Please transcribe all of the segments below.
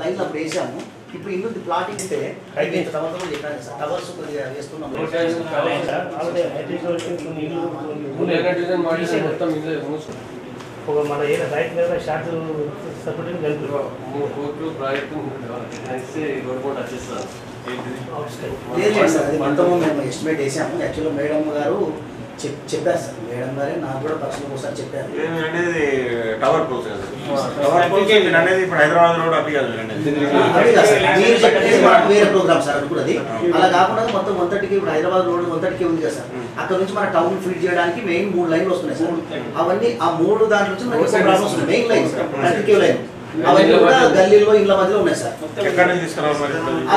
లైన్లో అప్పుడు వేసాము. ఇప్పుడు ఇల్లు ప్లాటింగ్ ఉంటే టవర్స్ చెప్పాను సార్. టవర్స్ కొద్దిగా ఒక మన ఏదో రైట్ మీద షార్ట్ సపోర్టింగ్ కలిపి కోట్లు ప్రాజెక్టు మేము ఎస్టిమేట్ వేసాము. యాక్చువల్గా మేడం గారు చెప్పారు సార్ మేడం గారే నాకు కూడా పర్సనల్ ఒకసారి చెప్పారు. అనేది టవర్ కదా. టవర్ అనేది ఇప్పుడు హైదరాబాద్ రోడ్ అప్పి కాదు మీరు చెప్పేది వేరే ప్రోగ్రామ్ సార్ అనుకున్నది అలా కాకుండా మొత్తం వంతటికి ఇప్పుడు హైదరాబాద్ రోడ్ వంతటికి ఉంది కదా సార్. అక్కడ నుంచి మన టౌన్ ఫీడ్ చేయడానికి మెయిన్ మూడు లైన్లు వస్తున్నాయి సార్. అవన్నీ ఆ మూడు దాంట్లో నుంచి మనకి మెయిన్ లైన్ లైన్ అవన్నీ కూడా గల్లీలో ఇళ్ళ మధ్యలో ఉన్నాయి సార్. ఎక్కడి నుంచి తీసుకురావాలి మరి ఇప్పుడు? ఆ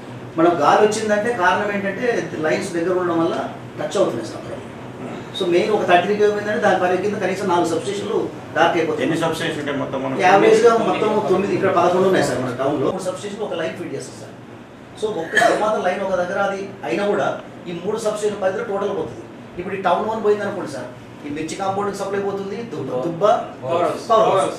మనం గాలి వచ్చిందంటే కారణం ఏంటంటే లైన్స్ దగ్గర ఉండడం వల్ల టచ్ అవుతుంది సార్. సో మెయిన్ ఒక థర్టీ త్రీ ఏంటంటే దాని పని కింద కనీసం నాలుగు సబ్స్టేషన్లు డార్క్ ఎన్ని అయిపోతాయి సబ్స్టేషన్ ఉంటాయి మొత్తం యావరేజ్గా మొత్తం తొమ్మిది ఇక్కడ పదకొండు ఉన్నాయి సార్ మన టౌన్లో. సబ్స్టేషన్ ఒక లైన్ ఫీడ్ చేస్తుంది సార్. సో ఒక్క నిర్మాత లైన్ ఒక దగ్గర అది అయినా కూడా ఈ మూడు సబ్స్టేషన్ పరిధిలో టోటల్ పోతుంది. ఇప్పుడు ఈ టౌన్ వన్ పోయింది అనుకోండి సార్. ఈ మిర్చి కాంపౌండ్ సప్లై పోతుంది దుబ్బ. పవర్.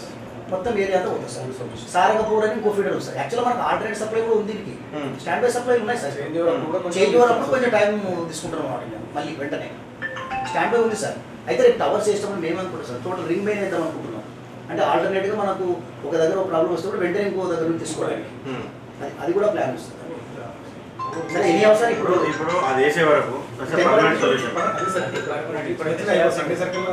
మొత్తం ఏరియా అంతా పోతుంది సార్ సారంగపూర్ అని ఇంకో ఫీడర్ సార్ యాక్చువల్గా మనకు ఆల్టర్నేట్ సప్లై కూడా ఉంది దీనికి Hmm. స్టాండ్ బై సప్లై ఉన్నాయి సార్ చేంజ్ ఓవర్ అప్పుడు కూడా కొంచెం టైం తీసుకుంటాం అన్నమాట మేము మళ్ళీ వెంటనే స్టాండ్ బై ఉంది సార్ అయితే రేపు టవర్ సిస్టమ్ మేము అనుకుంటాం సార్ టోటల్ రింగ్ మెయిన్ వేద్దాం అనుకుంటున్నాం అంటే ఆల్టర్నేట్గా మనకు ఒక దగ్గర ఒక ప్రాబ్లం వస్తే కూడా వెంటనే ఇంకో దగ్గర నుంచి తీసుకోవడానికి Hmm. అది అది కూడా ప్లాన్ వస్తుంది సరే ఎన్ని అవసరం ఇప్పుడు అది వేసే వరకు సర్కిల్లో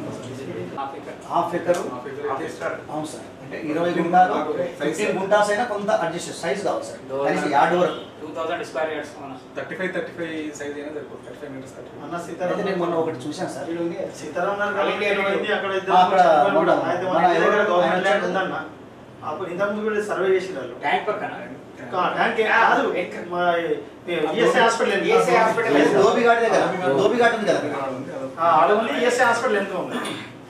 హాఫ్ ఎకర్ అవును సార్. అంటే ఇరవై గుంటాలు ఫిఫ్టీన్ గుంటాస్ అయినా కొంత అడ్జస్ట్ సైజ్ కావాలి సార్. కనీసం యార్డ్ వరకు. 2000 స్క్వేర్ యార్డ్స్ మన thirty five thirty five size అయినా సరిపోతుంది థర్టీ ఫైవ్ మీటర్స్ థర్టీ అన్న అయితే నేను మొన్న ఒకటి చూశాను సార్. అప్పుడు ఇంతకుముందు కూడా సర్వే చేసిన వాళ్ళు. ట్యాంక్ పక్కన ఈఎస్ఐ హాస్పిటల్ ESI హాస్పిటల్ ఎంత ఉంది?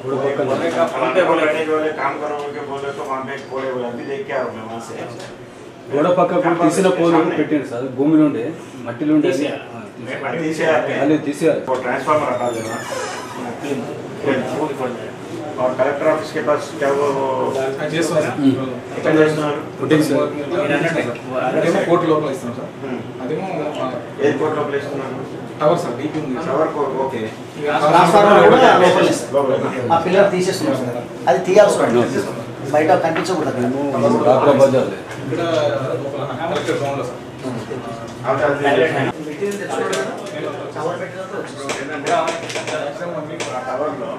बोले नहीं। का फलाने वाले ड्रेनेज वाले काम करो के बोले तो वहाँ पे एक पोल है बोला अभी देख के आ रहा हूँ मैं वहाँ से గోడ పక్కకు తీసిన పోలు పెట్టండి సార్ అది భూమిలో ఉండే మట్టిలో ఉండే తీసేయాలి. ఆ, తీసేయాలి. అది తీసేయాలి. అది తీసేయాలి वो ट्रांसफार्मर हटा देना और कलेक्टर ऑफिस के पास क्या वो చేస్తున్నారు ఎక్కడ చేస్తున్నారు పుట్టింగ్ సార్ అదేమో కోర్టు లోపల ఇస్తున్నాం సార్ Hmm. అదేమో ఎయిర్పోర్ట్ లో ప్లేస్ ఉన్నాను టవర్ సార్ డీపీ ఉంది టవర్ ఓకే ఆ పిల్లర్ తీసేస్తున్నాం సార్. అది తీయాల్సి ఉంటుంది బయట కనిపించకూడదు అక్కడ. మేము డాక్టర్ బజార్ ఇక్కడ లోపల కలెక్టర్ గ్రౌండ్లో సార్. అది అది మెటీరియల్ తెచ్చుకోవడం కదా, టవర్ పెట్టినంత వచ్చేస్తుంది. ఏంటంటే ఆ టవర్లో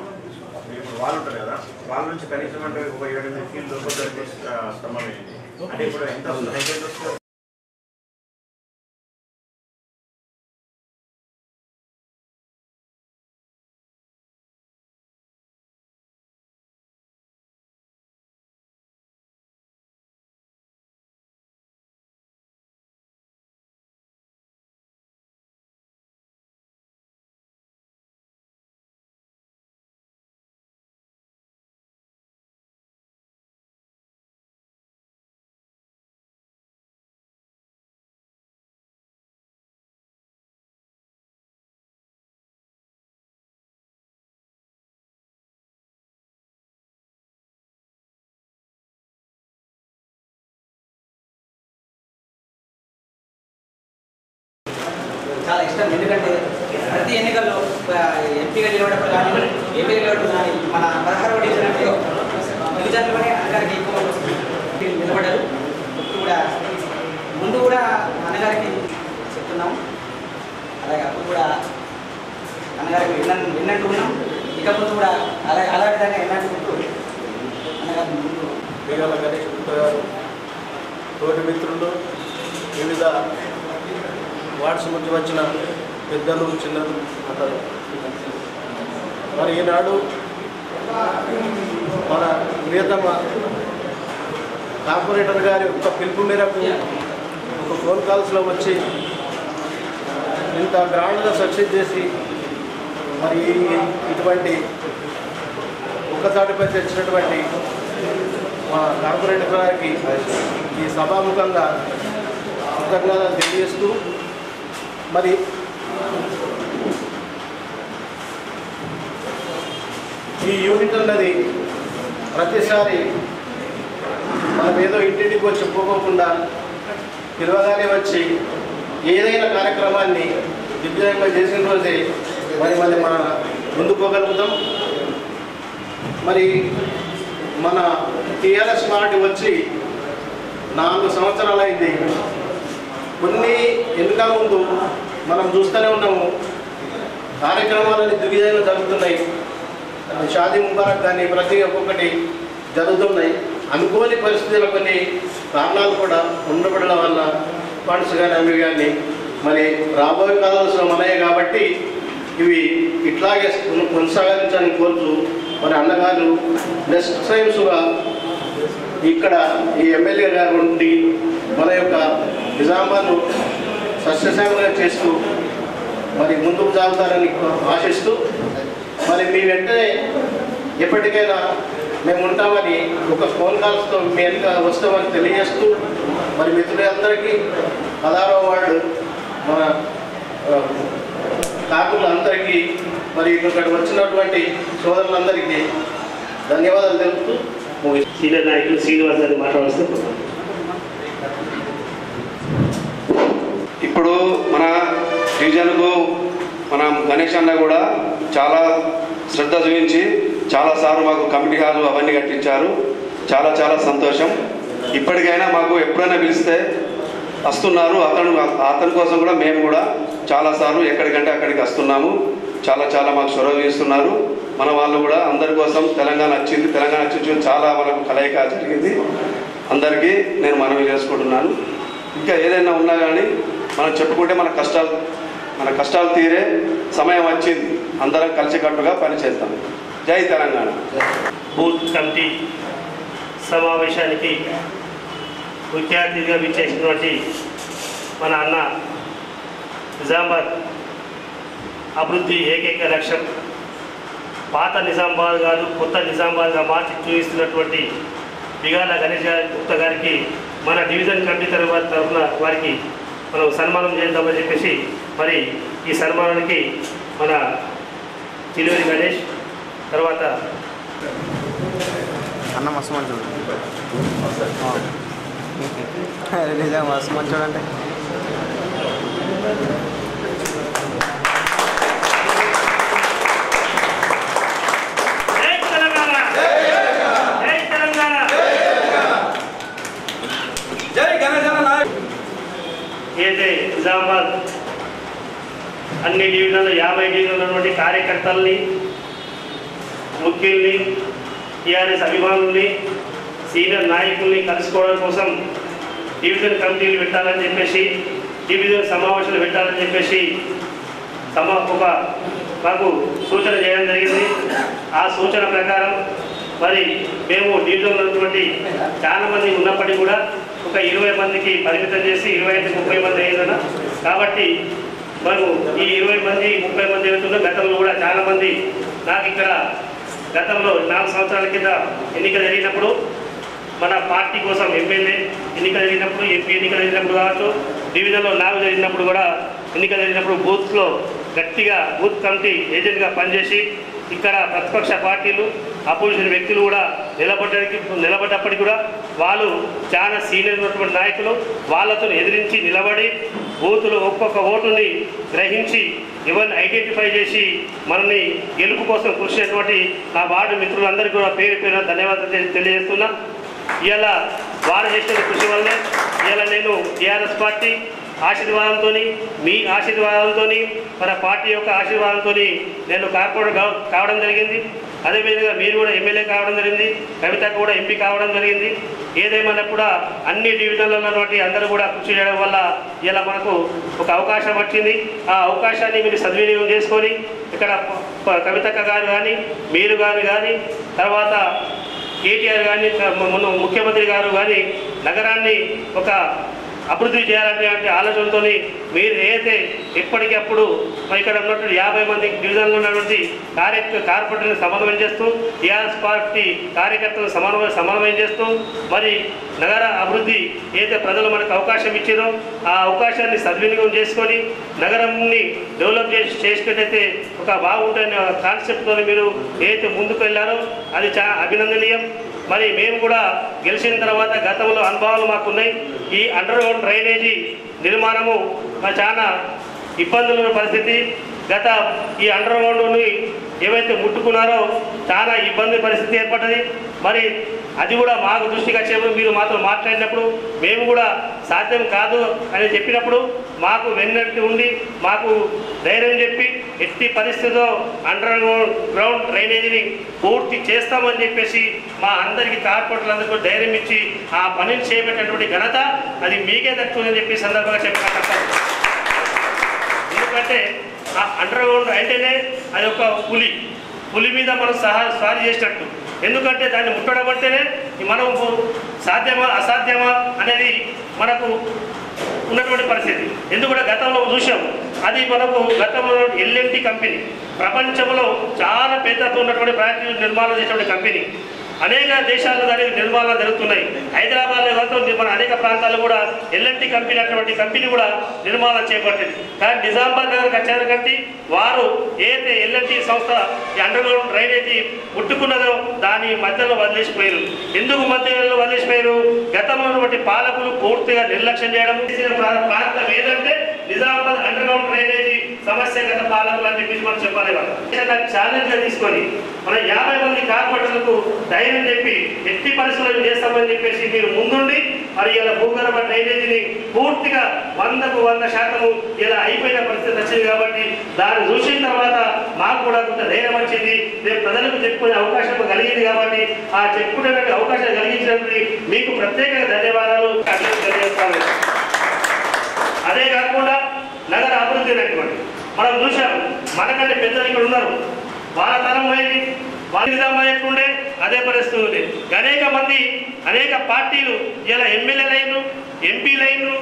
ఇప్పుడు వాళ్ళు ఉంటారు కదా వాళ్ళ నుంచి కనీసం అంటే ఒక ఏడు ఫీల్ లోపల స్తంభం అంటే ఇప్పుడు ఎంత చెప్తున్నాం. అలాగే అప్పుడు కూడా అన్నగారికి విన్న విన్నట్టు ఉన్నాం ఇక కూడా అలా అలా విధంగా విన్నట్టు అన్నగారి ముందు వేగాల గణేష్ గుప్తా గారు తోటి మిత్రులు వివిధ వార్డ్స్ నుంచి వచ్చిన పెద్దలు చిన్నలు అందరూ మరి ఈనాడు మన ప్రియతమ కార్పొరేటర్ గారి ఒక పిలుపు మేరకు ఒక ఫోన్ కాల్స్లో వచ్చి ఇంత గ్రాండ్గా సక్సెస్ చేసి మరి ఇటువంటి ఒక్కసాటిపై తెచ్చినటువంటి మా కార్పొరేటర్ గారికి ఈ సభాముఖంగా కృతజ్ఞతలు తెలియజేస్తూ మరి ఈ యూనిట్ అన్నది ప్రతిసారి మనం ఏదో ఇంటింటికి వచ్చి చెప్పుకోకుండా పిలవగానే వచ్చి ఏదైనా కార్యక్రమాన్ని దిగ్విజయంగా చేసిన రోజే మరి మళ్ళీ మన ముందుకోగలుగుతాం మరి మన టీఆర్ఎస్ పార్టీ వచ్చి నాలుగు సంవత్సరాలు అయింది. కొన్ని ఎన్నికల ముందు మనం చూస్తూనే ఉన్నాము. కార్యక్రమాలని దిగ్విజయంగా జరుగుతున్నాయి. షాదీ ముబారక్ కానీ ప్రతి ఒక్కొక్కటి జరుగుతున్నాయి. అనుకోని పరిస్థితుల కొన్ని కారణాలు కూడా ఉండబడడం వల్ల ఫండ్స్ కానీ అవి కానీ మరి రాబోయే కాలంలో ఉన్నాయి కాబట్టి ఇవి ఇట్లాగే కొనసాగించాలని కోరుతూ మరి అన్నగారు నెక్స్ట్ టైమ్స్గా ఇక్కడ ఈ ఎమ్మెల్యే గారు ఉండి మన యొక్క నిజామాను సస్యశ్యామలంగా చేస్తూ మరి ముందుకు సాగుతారని ఆశిస్తూ మరి మీ వెంటనే ఎప్పటికైనా మేము ఉంటామని ఒక ఫోన్ కాల్స్తో మీ వెనుక వస్తామని తెలియజేస్తూ మరి మిత్రులందరికీ పదహారవ వార్డు మన కాకులందరికీ మరి ఇక్కడికి వచ్చినటువంటి సోదరులందరికీ ధన్యవాదాలు తెలుపుతూ. సీనియర్ నాయకులు శ్రీనివాస్ గారిని మాట్లాడుతూ ఇప్పుడు మన డివిజన్కు మన గణేష్ అన్న కూడా చాలా శ్రద్ధ చూపించి చాలాసార్లు మాకు కమిటీ హాలు అవన్నీ కట్టించారు. చాలా చాలా సంతోషం. ఇప్పటికైనా మాకు ఎప్పుడైనా పిలిస్తే వస్తున్నారు. అతను అతని కోసం కూడా మేము కూడా చాలాసార్లు ఎక్కడికంటే అక్కడికి వస్తున్నాము. చాలా చాలా మాకు చొరవ చేస్తున్నారు. మన వాళ్ళు కూడా అందరి కోసం తెలంగాణ వచ్చింది. తెలంగాణ వచ్చి చాలా మనకు కలయిక జరిగింది. అందరికీ నేను మనవి చేసుకుంటున్నాను. ఇంకా ఏదైనా ఉన్నా కానీ మనం చెప్పుకుంటే మన కష్టాలు మన కష్టాలు తీరే సమయం వచ్చింది. అందరం కలిసికట్టుగా పనిచేస్తాం జై తెలంగాణ. బూత్ కమిటీ సమావేశానికి ముఖ్య అతిథిగా విచ్చేసినటువంటి మన అన్న నిజామాబాద్ అభివృద్ధి ఏకైక లక్ష్యం. పాత నిజామాబాద్ కాదు కొత్త నిజామాబాద్గా మార్చి చూపిస్తున్నటువంటి బిగాల గణేష్ గారి గుప్తా గారికి మన డివిజన్ కమిటీ తరఫున తరఫున వారికి మనం సన్మానం చేద్దామని చెప్పేసి మరి ఈ సన్మానానికి మన చిలువరి గణేష్ తర్వాత అన్న మస్తు మంచోడు నిజంగా మస్తు మంచోడు అంటే? జై తెలంగాణ! జై తెలంగాణ! ఏదైతే నిజామాబాద్ అన్ని డివిజన్లు యాభై డివిజన్లు ఉన్నటువంటి కార్యకర్తల్ని ముఖ్యుల్ని టీఆర్ఎస్ అభిమానుల్ని సీనియర్ నాయకుల్ని కలుసుకోవడం కోసం డివిజన్ కమిటీలు పెట్టాలని చెప్పేసి డివిజన్ సమావేశాలు పెట్టాలని చెప్పేసి సమా ఒక మాకు సూచన చేయడం జరిగింది. ఆ సూచన ప్రకారం మరి మేము డివిజన్లో ఉన్నటువంటి చాలామంది ఉన్నప్పటికీ కూడా ఒక ఇరవై మందికి పరిమితం చేసి ఇరవై ఐదు ముప్పై మంది అయిందన్న కాబట్టి మనం ఈ ఇరవై మంది ముప్పై మంది ఏమవుతుందో గతంలో కూడా చాలా మంది నాకు ఇక్కడ గతంలో నాలుగు సంవత్సరాల కింద ఎన్నిక జరిగినప్పుడు మన పార్టీ కోసం ఎమ్మెల్యే ఎన్నిక జరిగినప్పుడు ఎంపీ ఎన్నిక జరిగినప్పుడు కావచ్చు డివిజన్లో నాలుగు జరిగినప్పుడు కూడా ఎన్నిక జరిగినప్పుడు బూత్లో గట్టిగా బూత్ కమిటీ ఏజెంట్గా పనిచేసి ఇక్కడ ప్రతిపక్ష పార్టీలు అపోజిషన్ వ్యక్తులు కూడా నిలబడ్డానికి నిలబడ్డప్పటికీ కూడా వాళ్ళు చాలా సీనియర్ ఉన్నటువంటి నాయకులు వాళ్ళతో ఎదిరించి నిలబడి బూతులు ఒక్కొక్క ఓటుని గ్రహించి ఎవరిని ఐడెంటిఫై చేసి మనల్ని గెలుపు కోసం కృషి చేసినటువంటి నా వార్డు మిత్రులందరికీ కూడా పేరు పేరు ధన్యవాదాలు తెలియజేస్తున్నా. ఇలా వారు చేసిన కృషి వల్లే ఇలా నేను టీఆర్ఎస్ పార్టీ ఆశీర్వాదంతో మీ ఆశీర్వాదంతో మన పార్టీ యొక్క ఆశీర్వాదంతో నేను కార్పొరేటర్ కావడం జరిగింది. అదేవిధంగా మీరు కూడా ఎమ్మెల్యే కావడం జరిగింది కవిత కూడా ఎంపీ కావడం జరిగింది. ఏదేమన్నా కూడా అన్ని డివిజన్లలో ఉన్నటువంటి అందరూ కూడా కృషి చేయడం వల్ల ఇలా మనకు ఒక అవకాశం వచ్చింది. ఆ అవకాశాన్ని మీరు సద్వినియోగం చేసుకొని ఇక్కడ కవితక్క గారు కానీ మీరు గారు కానీ తర్వాత కేటీఆర్ కానీ ముఖ్యమంత్రి గారు కానీ నగరాన్ని ఒక అభివృద్ధి చేయాలనేటువంటి ఆలోచనతో మీరు ఏదైతే ఎప్పటికప్పుడు ఇక్కడ ఉన్నటువంటి యాభై మంది డివిజన్లు ఉన్నటువంటి కార్య కార్పొరేటర్ని సమన్వయం చేస్తూ టీఆర్ఎస్ పార్టీ కార్యకర్తలను సమన్వయం సమన్వయం చేస్తూ మరి నగర అభివృద్ధి ఏదైతే ప్రజలు మనకు అవకాశం ఇచ్చారో ఆ అవకాశాన్ని సద్వినియోగం చేసుకొని నగరంని డెవలప్ చేసి చేసినట్టయితే ఒక బాగుంటుంది కాన్సెప్ట్తో మీరు ఏదైతే ముందుకు వెళ్ళారో అది చాలా అభినందనీయం. మరి మేము కూడా గెలిచిన తర్వాత గతంలో అనుభవాలు మాకున్నాయి. ఈ అండర్ గ్రౌండ్ డ్రైనేజీ నిర్మాణము చాలా ఇబ్బందులు ఉన్న పరిస్థితి. గత ఈ అండర్ గ్రౌండ్ని ఏవైతే ముట్టుకున్నారో చాలా ఇబ్బంది పరిస్థితి ఏర్పడ్డది. మరి అది కూడా మాకు దృష్టికి వచ్చేప్పుడు మీరు మాతో మాట్లాడినప్పుడు మేము కూడా సాధ్యం కాదు అని చెప్పినప్పుడు మాకు వెన్నట్టు ఉండి మాకు ధైర్యం చెప్పి ఎట్టి పరిస్థితిలో అండర్ గ్రౌండ్ డ్రైనేజీని పూర్తి చేస్తామని చెప్పేసి మా అందరికీ కార్పొరేటర్లందరికీ ధైర్యం ఇచ్చి ఆ పనిని చేపట్టేటువంటి ఘనత అది మీకే దక్కుతుందని చెప్పి సందర్భంగా చెప్పినట్టు ఎందుకంటే ఆ అండర్ గ్రౌండ్ అంటేనే అది ఒక పులి పులి మీద మనం సహా స్వారీ చేసినట్టు. ఎందుకంటే దాన్ని ముట్టడం అంటేనే మనం సాధ్యమా అసాధ్యమా అనేది మనకు ఉన్నటువంటి పరిస్థితి. ఎందుకంటే గతంలో చూసాం అది మనకు గతంలో ఎల్ఎన్టీ కంపెనీ ప్రపంచంలో చాలా పెద్దతో ఉన్నటువంటి ప్రాజెక్టు నిర్మాణం చేసినటువంటి కంపెనీ. అనేక దేశాల్లో దాని నిర్మాణాలు జరుగుతున్నాయి. హైదరాబాద్ కాకుండా మన అనేక ప్రాంతాల్లో కూడా ఎల్ఎన్టీ కంపెనీ అటువంటి కంపెనీ కూడా నిర్మాణం చేపట్టింది. కానీ నిజామాబాద్ నగర్ వచ్చారు కట్టి వారు ఏదైతే ఎల్ఎన్టీ సంస్థ ఈ అండర్ గ్రౌండ్ డ్రైనేజీ ముట్టుకున్నదో దాని మధ్యలో వదిలేసిపోయారు. ఎందుకు మధ్యలో వదిలేసిపోయారు? గతంలో ఉన్నటువంటి పాలకులు పూర్తిగా నిర్లక్ష్యం చేయడం ప్రాంతం ఏదంటే నిజామాబాద్ అండర్ గ్రౌండ్ డ్రైనేజీ సమస్య గత పాలకులు అని చెప్పేసి మనం చెప్పాలి ఛాలెంజ్గా తీసుకొని మన యాభై మంది కార్పొరేటర్లకు ధైర్యం చెప్పి ఎట్టి పరిస్థితులను చేస్తామని చెప్పేసి మీరు ముందుండి మరి ఇలా భూగర్భ డ్రైనేజీని పూర్తిగా వందకు వంద శాతము ఇలా అయిపోయిన పరిస్థితి వచ్చింది కాబట్టి దాన్ని చూసిన తర్వాత మాకు కూడా కొంత ధైర్యం వచ్చింది. రేపు ప్రజలకు చెప్పుకునే అవకాశం కలిగింది కాబట్టి ఆ చెప్పుకునే అవకాశం కలిగించినటువంటి మీకు ప్రత్యేకంగా ధన్యవాదాలు. తెలియజేస్తాను అదే కాకుండా నగర అభివృద్ధి అనేటువంటి మనం చూసాం మనకంటే పెద్దలు ఇక్కడ ఉన్నారు. వాళ్ళ తరం పోయింది. వాళ్ళ విధానం అదే పరిస్థితి ఉంది. అనేక మంది అనేక పార్టీలు ఇలా ఎమ్మెల్యే లైన్లు ఎంపీ లైన్లు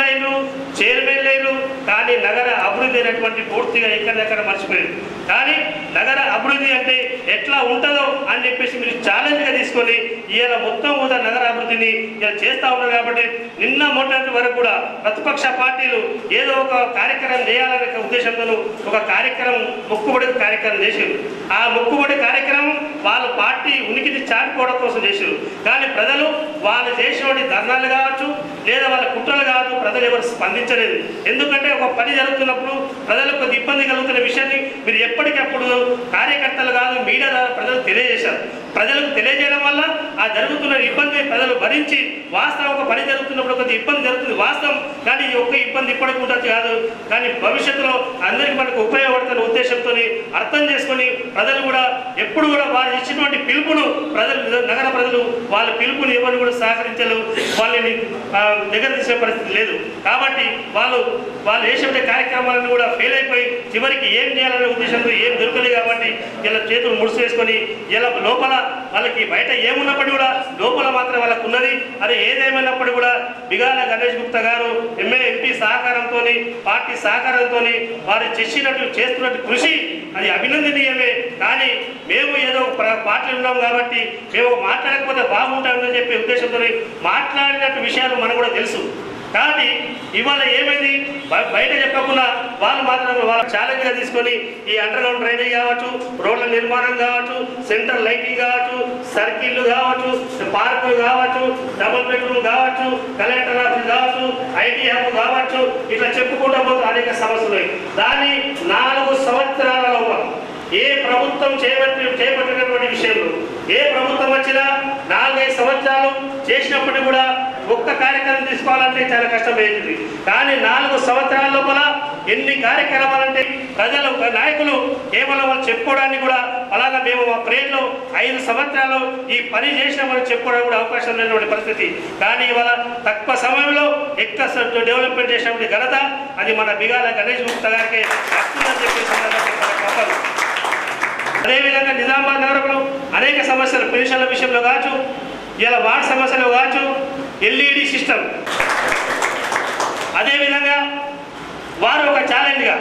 లైన్లు చైర్మన్ లేరు కానీ నగర అభివృద్ధి అనేటువంటి పూర్తిగా ఎక్కడెక్కడ మర్చిపోయింది కానీ నగర అభివృద్ధి అంటే ఎట్లా ఉంటుందో అని చెప్పేసి మీరు ఛాలెంజ్గా తీసుకొని ఇవాళ మొత్తం కూడా నగర అభివృద్ధిని ఇలా చేస్తూ ఉన్నారు కాబట్టి నిన్న మొన్నటి వరకు కూడా ప్రతిపక్ష పార్టీలు ఏదో ఒక కార్యక్రమం చేయాలనే ఉద్దేశంతో ఒక కార్యక్రమం మొక్కుబడి కార్యక్రమం చేసారు ఆ మొక్కుబడి కార్యక్రమం వాళ్ళ పార్టీ ఉనికిని చాటుకోవడం కోసం చేశారు. కానీ ప్రజలు వాళ్ళు చేసినటువంటి ధర్నాలు కావచ్చు లేదా వాళ్ళ కుట్రలు కావచ్చు ప్రజలు ఎవరు స్పందించలేదు ఎందుకంటే ఒక పని జరుగుతున్నప్పుడు ప్రజలకు కొద్ది ఇబ్బంది కలుగుతున్న విషయాన్ని మీరు ఎప్పటికప్పుడు కార్యకర్తలు కాదు మీడియా ద్వారా ప్రజలకు తెలియజేశారు. ప్రజలకు తెలియజేయడం వల్ల ఆ జరుగుతున్న ఇబ్బంది ప్రజలు భరించి వాస్తవం ఒక పని జరుగుతున్నప్పుడు కొద్ది ఇబ్బంది జరుగుతుంది. వాస్తవం కానీ ఈ ఒక్క ఇబ్బంది ఇప్పటికి ఉండొచ్చు కాదు. కానీ భవిష్యత్తులో అందరికీ మనకు ఉపయోగపడుతున్న ఉద్దేశంతో అర్థం చేసుకొని ప్రజలు కూడా ఎప్పుడు కూడా వారు ఇచ్చినటువంటి పిలుపును ప్రజలు నగర ప్రజలు వాళ్ళ పిలుపుని ఎవరు కూడా సహకరించలేరు. వాళ్ళని దగ్గర తీసే పరిస్థితి లేదు. కాబట్టి వాళ్ళు వాళ్ళు చేసే కార్యక్రమాలను కూడా ఫెయిల్ అయిపోయి చివరికి ఏం చేయాలనే ఉద్దేశంతో ఏం దొరకలేదు కాబట్టి ఇలా చేతులు ముడిసేసుకొని ఇలా లోపల వాళ్ళకి బయట ఏమున్నప్పటికీ కూడా లోపల మాత్రం వాళ్ళకు ఉన్నది. అది ఏదేమైనప్పటికీ కూడా బిగాల గణేష్ గుప్తా గారు ఎమ్మెల్యే ఎంపీ సహకారంతో పార్టీ సహకారంతో వారు చేసినట్టు చేస్తున్నట్టు కృషి అది అభినందనీయమే. కానీ మేము ఏదో పార్టీలు ఉన్నాం కాబట్టి మేము మాట్లాడకపోతే బాగుంటామని చెప్పే ఉద్దేశంతో మాట్లాడినట్టు విషయాలు మనకు కూడా తెలుసు. కానీ ఇవాళ ఏమైంది? బ- బయట చెప్పకుండా వాళ్ళు మాత్రం వాళ్ళ ఛాలెంజ్గా తీసుకొని ఈ అండర్ గ్రౌండ్ డ్రైనేజ్ కావచ్చు రోడ్ల నిర్మాణం కావచ్చు సెంట్రల్ లైటింగ్ కావచ్చు సర్కిళ్ళు కావచ్చు పార్కులు కావచ్చు డబుల్ బెడ్రూమ్ కావచ్చు కలెక్టర్ ఆఫీస్ కావచ్చు ఐటీ హబ్ కావచ్చు ఇట్లా చెప్పుకుంటూ పోతే అనేక సమస్యలు ఉన్నాయి. దాన్ని నాలుగు సంవత్సరాల లోపల ఏ ప్రభుత్వం చేపట్టి చేపట్టినటువంటి విషయంలో ఏ ప్రభుత్వం వచ్చినా నాలుగైదు సంవత్సరాలు చేసినప్పటికీ కూడా ఒక్క కార్యక్రమం తీసుకోవాలంటే చాలా కష్టమైంది. కానీ నాలుగు సంవత్సరాల లోపల ఎన్ని కార్యక్రమాలంటే ప్రజలు నాయకులు కేవలం వాళ్ళు చెప్పుకోవడానికి కూడా అలాగా మేము మా ప్రేట్లో ఐదు సంవత్సరాలు ఈ పని చేసినామని చెప్పుకోవడానికి కూడా అవకాశం లేనటువంటి పరిస్థితి. కానీ ఇవాళ తక్కువ సమయంలో ఎక్కువ డెవలప్మెంట్ చేసినటువంటి ఘనత అది మన బిగాల గణేష్ గుప్తా గారికి వస్తుందని చెప్పి సందర్భంగా అదేవిధంగా నిజామాబాద్ నగరంలో అనేక సమస్యలు పెన్షన్ల విషయంలో కావచ్చు ఇలా వార్డ్ సమస్యలు కావచ్చు ఎల్ఈడి సిస్టమ్. అదేవిధంగా వారు ఒక ఛాలెంజ్గా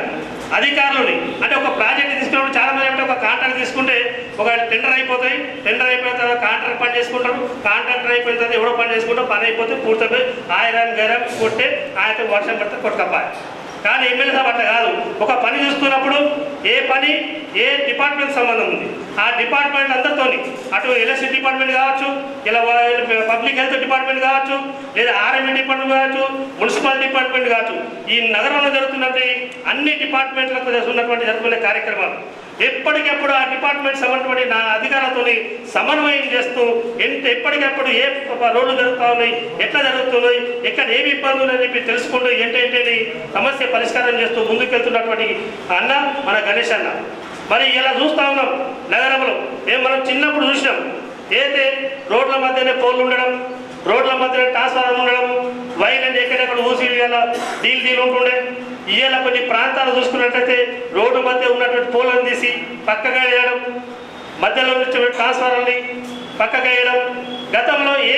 అధికారులని అంటే ఒక ప్రాజెక్ట్ తీసుకున్నప్పుడు చాలా మంది ఒక కాంట్రాక్ట్ తీసుకుంటే ఒక టెండర్ అయిపోతాయి. టెండర్ అయిపోయిన తర్వాత కాంట్రాక్ట్ పని చేసుకుంటారు. కాంట్రాక్టర్ అయిపోయిన తర్వాత ఎవడో పని చేసుకుంటారు. పని అయిపోతే పూర్తయిపోయి ఆయరాన్ని గైరాన్ కొట్టే ఆయనతో వర్షం పడితే కొట్టుకప్పాలి. కానీ ఎమ్మెల్యే సభ అట్లా కాదు. ఒక పని చూస్తున్నప్పుడు ఏ పని ఏ డిపార్ట్మెంట్ సంబంధం ఉంది? ఆ డిపార్ట్మెంట్ అందరితోని అటు ఎలక్ట్రిసిటీ డిపార్ట్మెంట్ కావచ్చు ఇలా పబ్లిక్ హెల్త్ డిపార్ట్మెంట్ కావచ్చు లేదా ఆర్ఎంఈ డిపార్ట్మెంట్ కావచ్చు మున్సిపల్ డిపార్ట్మెంట్ కావచ్చు ఈ నగరంలో జరుగుతున్నటువంటి అన్ని డిపార్ట్మెంట్లకు ఉన్నటువంటి జరుగుతున్న కార్యక్రమాలు ఎప్పటికెప్పుడు ఆ డిపార్ట్మెంట్ సంబంధించిన నా అధికారులతోని సమన్వయం చేస్తూ ఎంత ఎప్పటికప్పుడు ఏ రోడ్లు జరుగుతా ఉన్నాయి ఎట్లా జరుగుతున్నాయి ఎక్కడ ఏమి ఇబ్బందులు అని చెప్పి తెలుసుకుంటూ ఏంటంటే సమస్య పరిష్కారం చేస్తూ ముందుకెళ్తున్నటువంటి అన్న మన గణేష్ అన్న. మరి ఇలా చూస్తా ఉన్నాం నగరంలో. మేము మనం చిన్నప్పుడు చూసినాం. ఏదైతే రోడ్ల మధ్యనే పోల్లు ఉండడం రోడ్ల మధ్యలో ట్రాన్స్ఫార్మర్ ఉండడం వైర్లు ఎక్కడెక్కడ ఊసి ఇలా డీల్ డీల్ ఉంటుండే ఇవాళ కొన్ని ప్రాంతాలు చూసుకున్నట్లయితే రోడ్డు మధ్య ఉన్నటువంటి పోలను తీసి పక్కగా వేయడం మధ్యలో నుంచి ట్రాన్స్ఫార్మర్ని పక్కగా వేయడం. గతంలో ఏ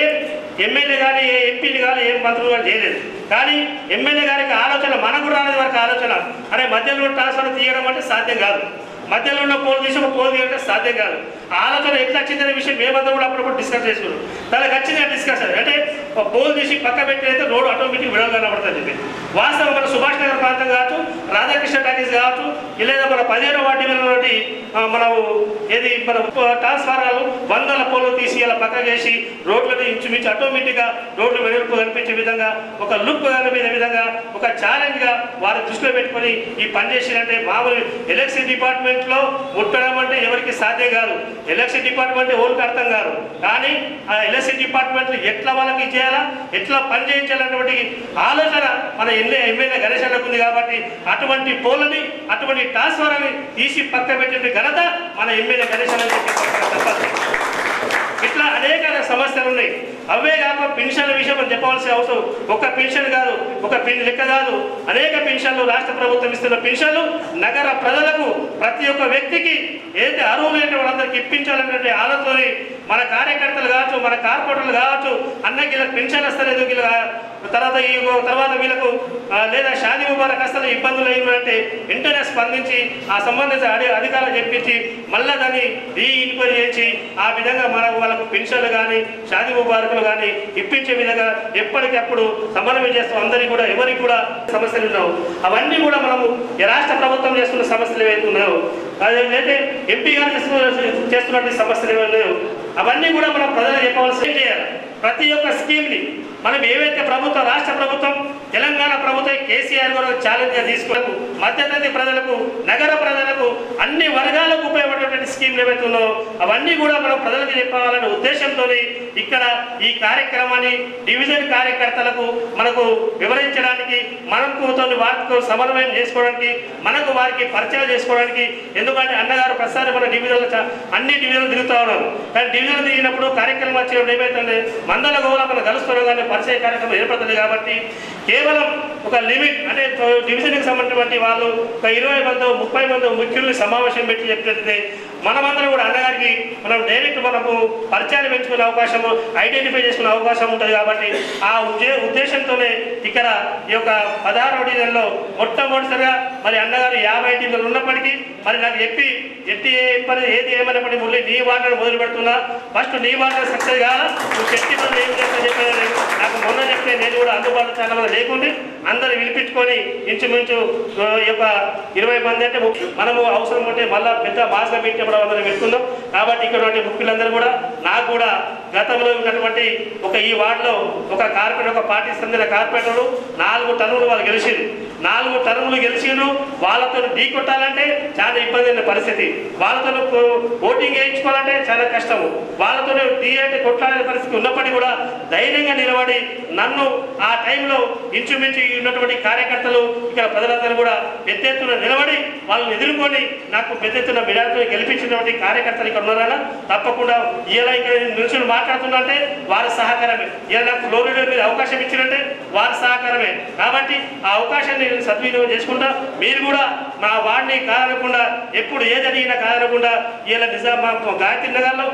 ఎమ్మెల్యే కానీ ఏ ఎంపీలు కానీ ఏ మంత్రులు కానీ చేయలేదు. కానీ ఎమ్మెల్యే గారికి ఆలోచన మనకు రాని వరకు ఆలోచన. అరే మధ్యలో ట్రాన్స్ఫర్ తీయడం అంటే సాధ్యం కాదు. మధ్యలో ఉన్న పోల్ తీసి ఒక పోల్ తీయడం సాధ్యం కాదు. ఆలోచన ఎట్లా వచ్చిందనే విషయం మేమంతా కూడా అప్పుడప్పుడు డిస్కస్ చేసుకున్నాం. దానికి వచ్చింది డిస్కషన్ అంటే ఒక పోల్ తీసి పక్క పెట్టినైతే రోడ్ ఆటోమేటిక్ విడవ కనబడుతుంది చెప్పి. వాస్తవం మన సుభాష్ నగర్ ప్రాంతం కావచ్చు రాధాకృష్ణ టాకీస్ కావచ్చు లేదా మన పదిహేను వాటి ఉన్నటువంటి మనం ఏది మన ట్రాన్స్ఫారాలు వందల పోలు తీసి ఇలా పక్క చేసి రోడ్లను ఇంచుమించు ఆటోమేటిక్గా రోడ్లు వెలుపు కనిపించే విధంగా ఒక లుక్ కనిపించే విధంగా ఒక ఛాలెంజ్గా వారి దృష్టిలో పెట్టుకొని ఈ పని చేసినట్టే మామూలు ఎలక్షన్ డిపార్ట్మెంట్లో ముట్టడం అంటే ఎవరికి సాధ్యం కాదు. ఎలక్షన్ డిపార్ట్మెంట్ ఎవరికి అర్థం కాదు. కానీ ఆ ఎలక్షన్ డిపార్ట్మెంట్ ఎట్లా వాళ్ళకి చేయాలా ఎట్లా పని చేయించాలన్నటువంటి ఆలోచన మన ఎమ్మెల్యే ఎమ్మెల్యే గణేష్ ఉంది కాబట్టి అటువంటి పోలని అటువంటి ట్రాన్స్ఫర్ని తీసి పక్క పెట్టిన ఘనత మన ఎమ్మెల్యే గణేష్ ఇట్లా అనేక సమస్యలు ఉన్నాయి. అవే కాక పెన్షన్ల విషయం మనం చెప్పవలసిన అవసరం. ఒక పెన్షన్ కాదు ఒక లెక్క కాదు. అనేక పెన్షన్లు రాష్ట్ర ప్రభుత్వం ఇస్తున్న పెన్షన్లు నగర ప్రజలకు ప్రతి ఒక్క వ్యక్తికి ఏదైతే అర్హులైన వాళ్ళందరికీ ఇప్పించాలనేటువంటి ఆలోచన మన కార్యకర్తలు కావచ్చు మన కార్పొరేటర్లు కావచ్చు అన్నకి వీళ్ళకి పెన్షన్ వస్తలేదు వీళ్ళ తర్వాత ఈ తర్వాత వీళ్ళకు లేదా షాదీ ముబారక్ అసలు ఇబ్బందులు అయినట్టే వెంటనే స్పందించి ఆ సంబంధిత అధికారులు చెప్పించి మళ్ళా దాన్ని రీ ఇన్క్వైరీ చేసి ఆ విధంగా మనకు వాళ్ళకు పెన్షన్లు కానీ షాదీ ముబారకులు కానీ ఇప్పించే విధంగా ఎప్పటికప్పుడు సమన్వయం చేస్తూ. అందరికీ కూడా ఎవరికి కూడా సమస్యలు ఉన్నావు అవన్నీ కూడా మనము రాష్ట్ర ప్రభుత్వం చేస్తున్న సమస్యలు ఏవైతే ఉన్నాయో అదైతే ఎంపీ గారు చేస్తున్నటువంటి సమస్యలు లేవు. అవన్నీ కూడా మనం ప్రజలు చెప్పవలసి చేయాలి? ప్రతి ఒక్క స్కీమ్ని మనం ఏవైతే ప్రభుత్వం రాష్ట్ర ప్రభుత్వం తెలంగాణ ప్రభుత్వం కేసీఆర్ గారు ఛాలెంజ్గా తీసుకున్నకు మధ్యతరగతి ప్రజలకు నగర ప్రజలకు అన్ని వర్గాలకు ఉపయోగపడేటువంటి స్కీమ్లు ఏవైతే ఉన్నాయో అవన్నీ కూడా మనం ప్రజలకు చెప్పాలనే ఉద్దేశంతో ఇక్కడ ఈ కార్యక్రమాన్ని డివిజన్ కార్యకర్తలకు మనకు వివరించడానికి మనకు తోని వారితో సమన్వయం చేసుకోవడానికి మనకు వారికి పరిచయం చేసుకోవడానికి ఎందుకంటే అన్నగారు ప్రసారం మన డివిజన్లో అన్ని డివిజన్లు తిరుగుతూ ఉన్నారు. కానీ డివిజన్లు తిరిగినప్పుడు కార్యక్రమం వచ్చినప్పుడు ఏమైతుంది మందల గోళ మనం కలుస్తున్నాం కానీ పరిచయ కార్యక్రమం ఏర్పడుతుంది కాబట్టి కేవలం ఒక లిమిట్ అంటే డివిజన్కి సంబంధించినటువంటి వాళ్ళు ఒక ఇరవై మంది ముప్పై మంది ముఖ్యుల్ని సమావేశం పెట్టి చెప్పినట్లయితే మనమందరం కూడా అన్నగారికి మనం డైరెక్ట్ మనకు పరిచయాలు పెంచుకునే అవకాశం ఐడెంటిఫై చేసుకునే అవకాశం ఉంటుంది కాబట్టి ఆ ఉద్దే ఉద్దేశంతోనే ఇక్కడ ఈ యొక్క పదహారవ డివిజన్లో మొట్టమొదటిసారిగా మరి అన్నగారు యాభై డివిజన్లు ఉన్నప్పటికీ మరి నాకు చెప్పి ఎట్టి ఏ పని ఏది ఏమైనప్పటికీ మురళి నీ వాటర్ మొదలు పెడుతున్నా. ఫస్ట్ నీ వాటర్ సక్సెస్ కావాలా? నువ్వు శక్తి పనులు ఏం చేస్తా చెప్పాను నాకు మొన్న చెప్తే నేను కూడా అందుబాటులో చాలా మంది లేకుండి అందరు వినిపించుకొని ఇంచుమించు ఈ యొక్క ఇరవై మంది అంటే మనము అవసరం ఉంటే మళ్ళీ పెద్ద మాస పెట్టే కూడా అందరం పెట్టుకుందాం. కాబట్టి ఇక్కడ ముఖ్యులందరూ కూడా నాకు కూడా గతంలో ఉన్నటువంటి ఒక ఈ వార్డులో ఒక కార్పొరేటర్ ఒక పార్టీ సందిన కార్పొరేటర్లు నాలుగు టర్ములు వాళ్ళు గెలిచిండ్రు. నాలుగు టర్ములు గెలిచిండ్రు. వాళ్ళతో ఢీ కొట్టాలంటే చాలా ఇబ్బంది అయిన పరిస్థితి వాళ్ళతో ఓటింగ్ వేయించుకోవాలంటే చాలా కష్టము. వాళ్ళతో ఢీ అంటే కొట్టాలనే పరిస్థితి ఉన్నప్పటికీ కూడా ధైర్యంగా నిలబడి నన్ను ఆ టైంలో ఇంచుమించు ఉన్నటువంటి కార్యకర్తలు ఇక్కడ ప్రజలందరూ కూడా పెద్ద ఎత్తున నిలబడి వాళ్ళని ఎదుర్కొని నాకు పెద్ద ఎత్తున మెజార్టీతో నిలిచినటువంటి కార్యకర్తలు ఇక్కడ ఉన్నారా తప్పకుండా ఇలా ఇక్కడ నిల్చుని మాట్లాడుతుందంటే వారి సహకారమే. ఇలా నాకు ఫ్లోరిడో మీరు అవకాశం ఇచ్చినట్టే వారి సహకారమే. కాబట్టి ఆ అవకాశాన్ని నేను సద్వినియోగం చేసుకుంటా. మీరు కూడా నా వాడిని కాదనకుండా ఎప్పుడు ఏది అడిగినా కాదనకుండా ఇలా నిజాం గాయత్రి నగర్లో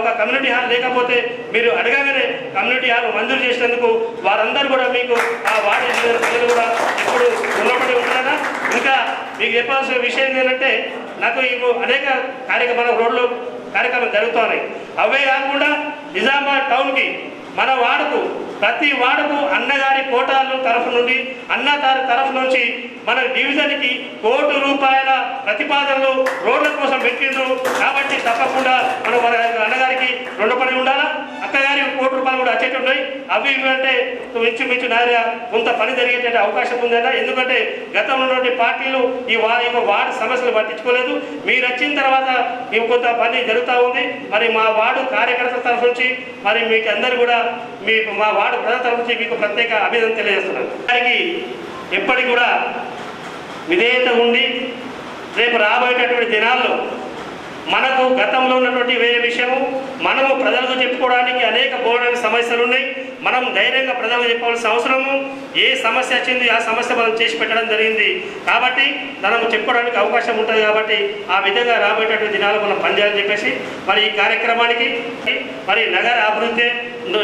ఒక కమ్యూనిటీ హాల్ లేకపోతే మీరు అడగగానే కమ్యూనిటీ హాల్ మంజూరు చేసినందుకు వారందరూ కూడా మీకు ఆ వార్డు ప్రజలు కూడా ఎప్పుడు రుణపడి ఉంటారా ఇంకా మీకు చెప్పాల్సిన విషయం ఏంటంటే నాకు ఈ అనేక కార్యక్రమాలు రోడ్లు కార్యక్రమాలు జరుగుతున్నాయి అవే కాకుండా నిజామాబాద్ టౌన్కి మన వాడుకు ప్రతి వాడుకు అన్నగారి కోటాలు తరఫు నుండి అన్నగారి తరఫు నుంచి మన డివిజన్కి కోటి రూపాయల ప్రతిపాదనలు రోడ్ల కోసం పెట్టిండ్రు. కాబట్టి తప్పకుండా మనం మన అన్నగారికి రెండు పని ఉండాలా? అక్కగారి కోటి రూపాయలు కూడా వచ్చేటి ఉన్నాయి. అవి ఇవి అంటే ఇంచుమించు నారా కొంత పని జరిగేట అవకాశం ఉందన్న ఎందుకంటే గతంలో ఉన్నటువంటి పార్టీలు ఈ వా వార్డు సమస్యలు పట్టించుకోలేదు. మీరు వచ్చిన తర్వాత మేము కొంత పని జరుగుతూ ఉంది. మరి మా వార్డు కార్యకర్తల తరఫు నుంచి మరి మీకు అందరు కూడా మీ మా వార్డు ప్రజల తరఫు నుంచి మీకు ప్రత్యేక అభినందన తెలియజేస్తున్నాను. వారికి ఎప్పటికి కూడా విధేయత ఉండి రేపు రాబోయేటటువంటి దినాల్లో మనకు గతంలో ఉన్నటువంటి వేరే విషయము మనము ప్రజలకు చెప్పుకోవడానికి అనేక బోర్డని సమస్యలు ఉన్నాయి. మనం ధైర్యంగా ప్రజలకు చెప్పవలసిన అవసరము ఏ సమస్య వచ్చింది ఆ సమస్య మనం చేసి పెట్టడం జరిగింది. కాబట్టి మనం చెప్పుకోవడానికి అవకాశం ఉంటుంది కాబట్టి ఆ విధంగా రాబోయేటటువంటి దినాలు మనం పనిచేయాలని చెప్పేసి మరి ఈ కార్యక్రమానికి మరి నగర అభివృద్ధి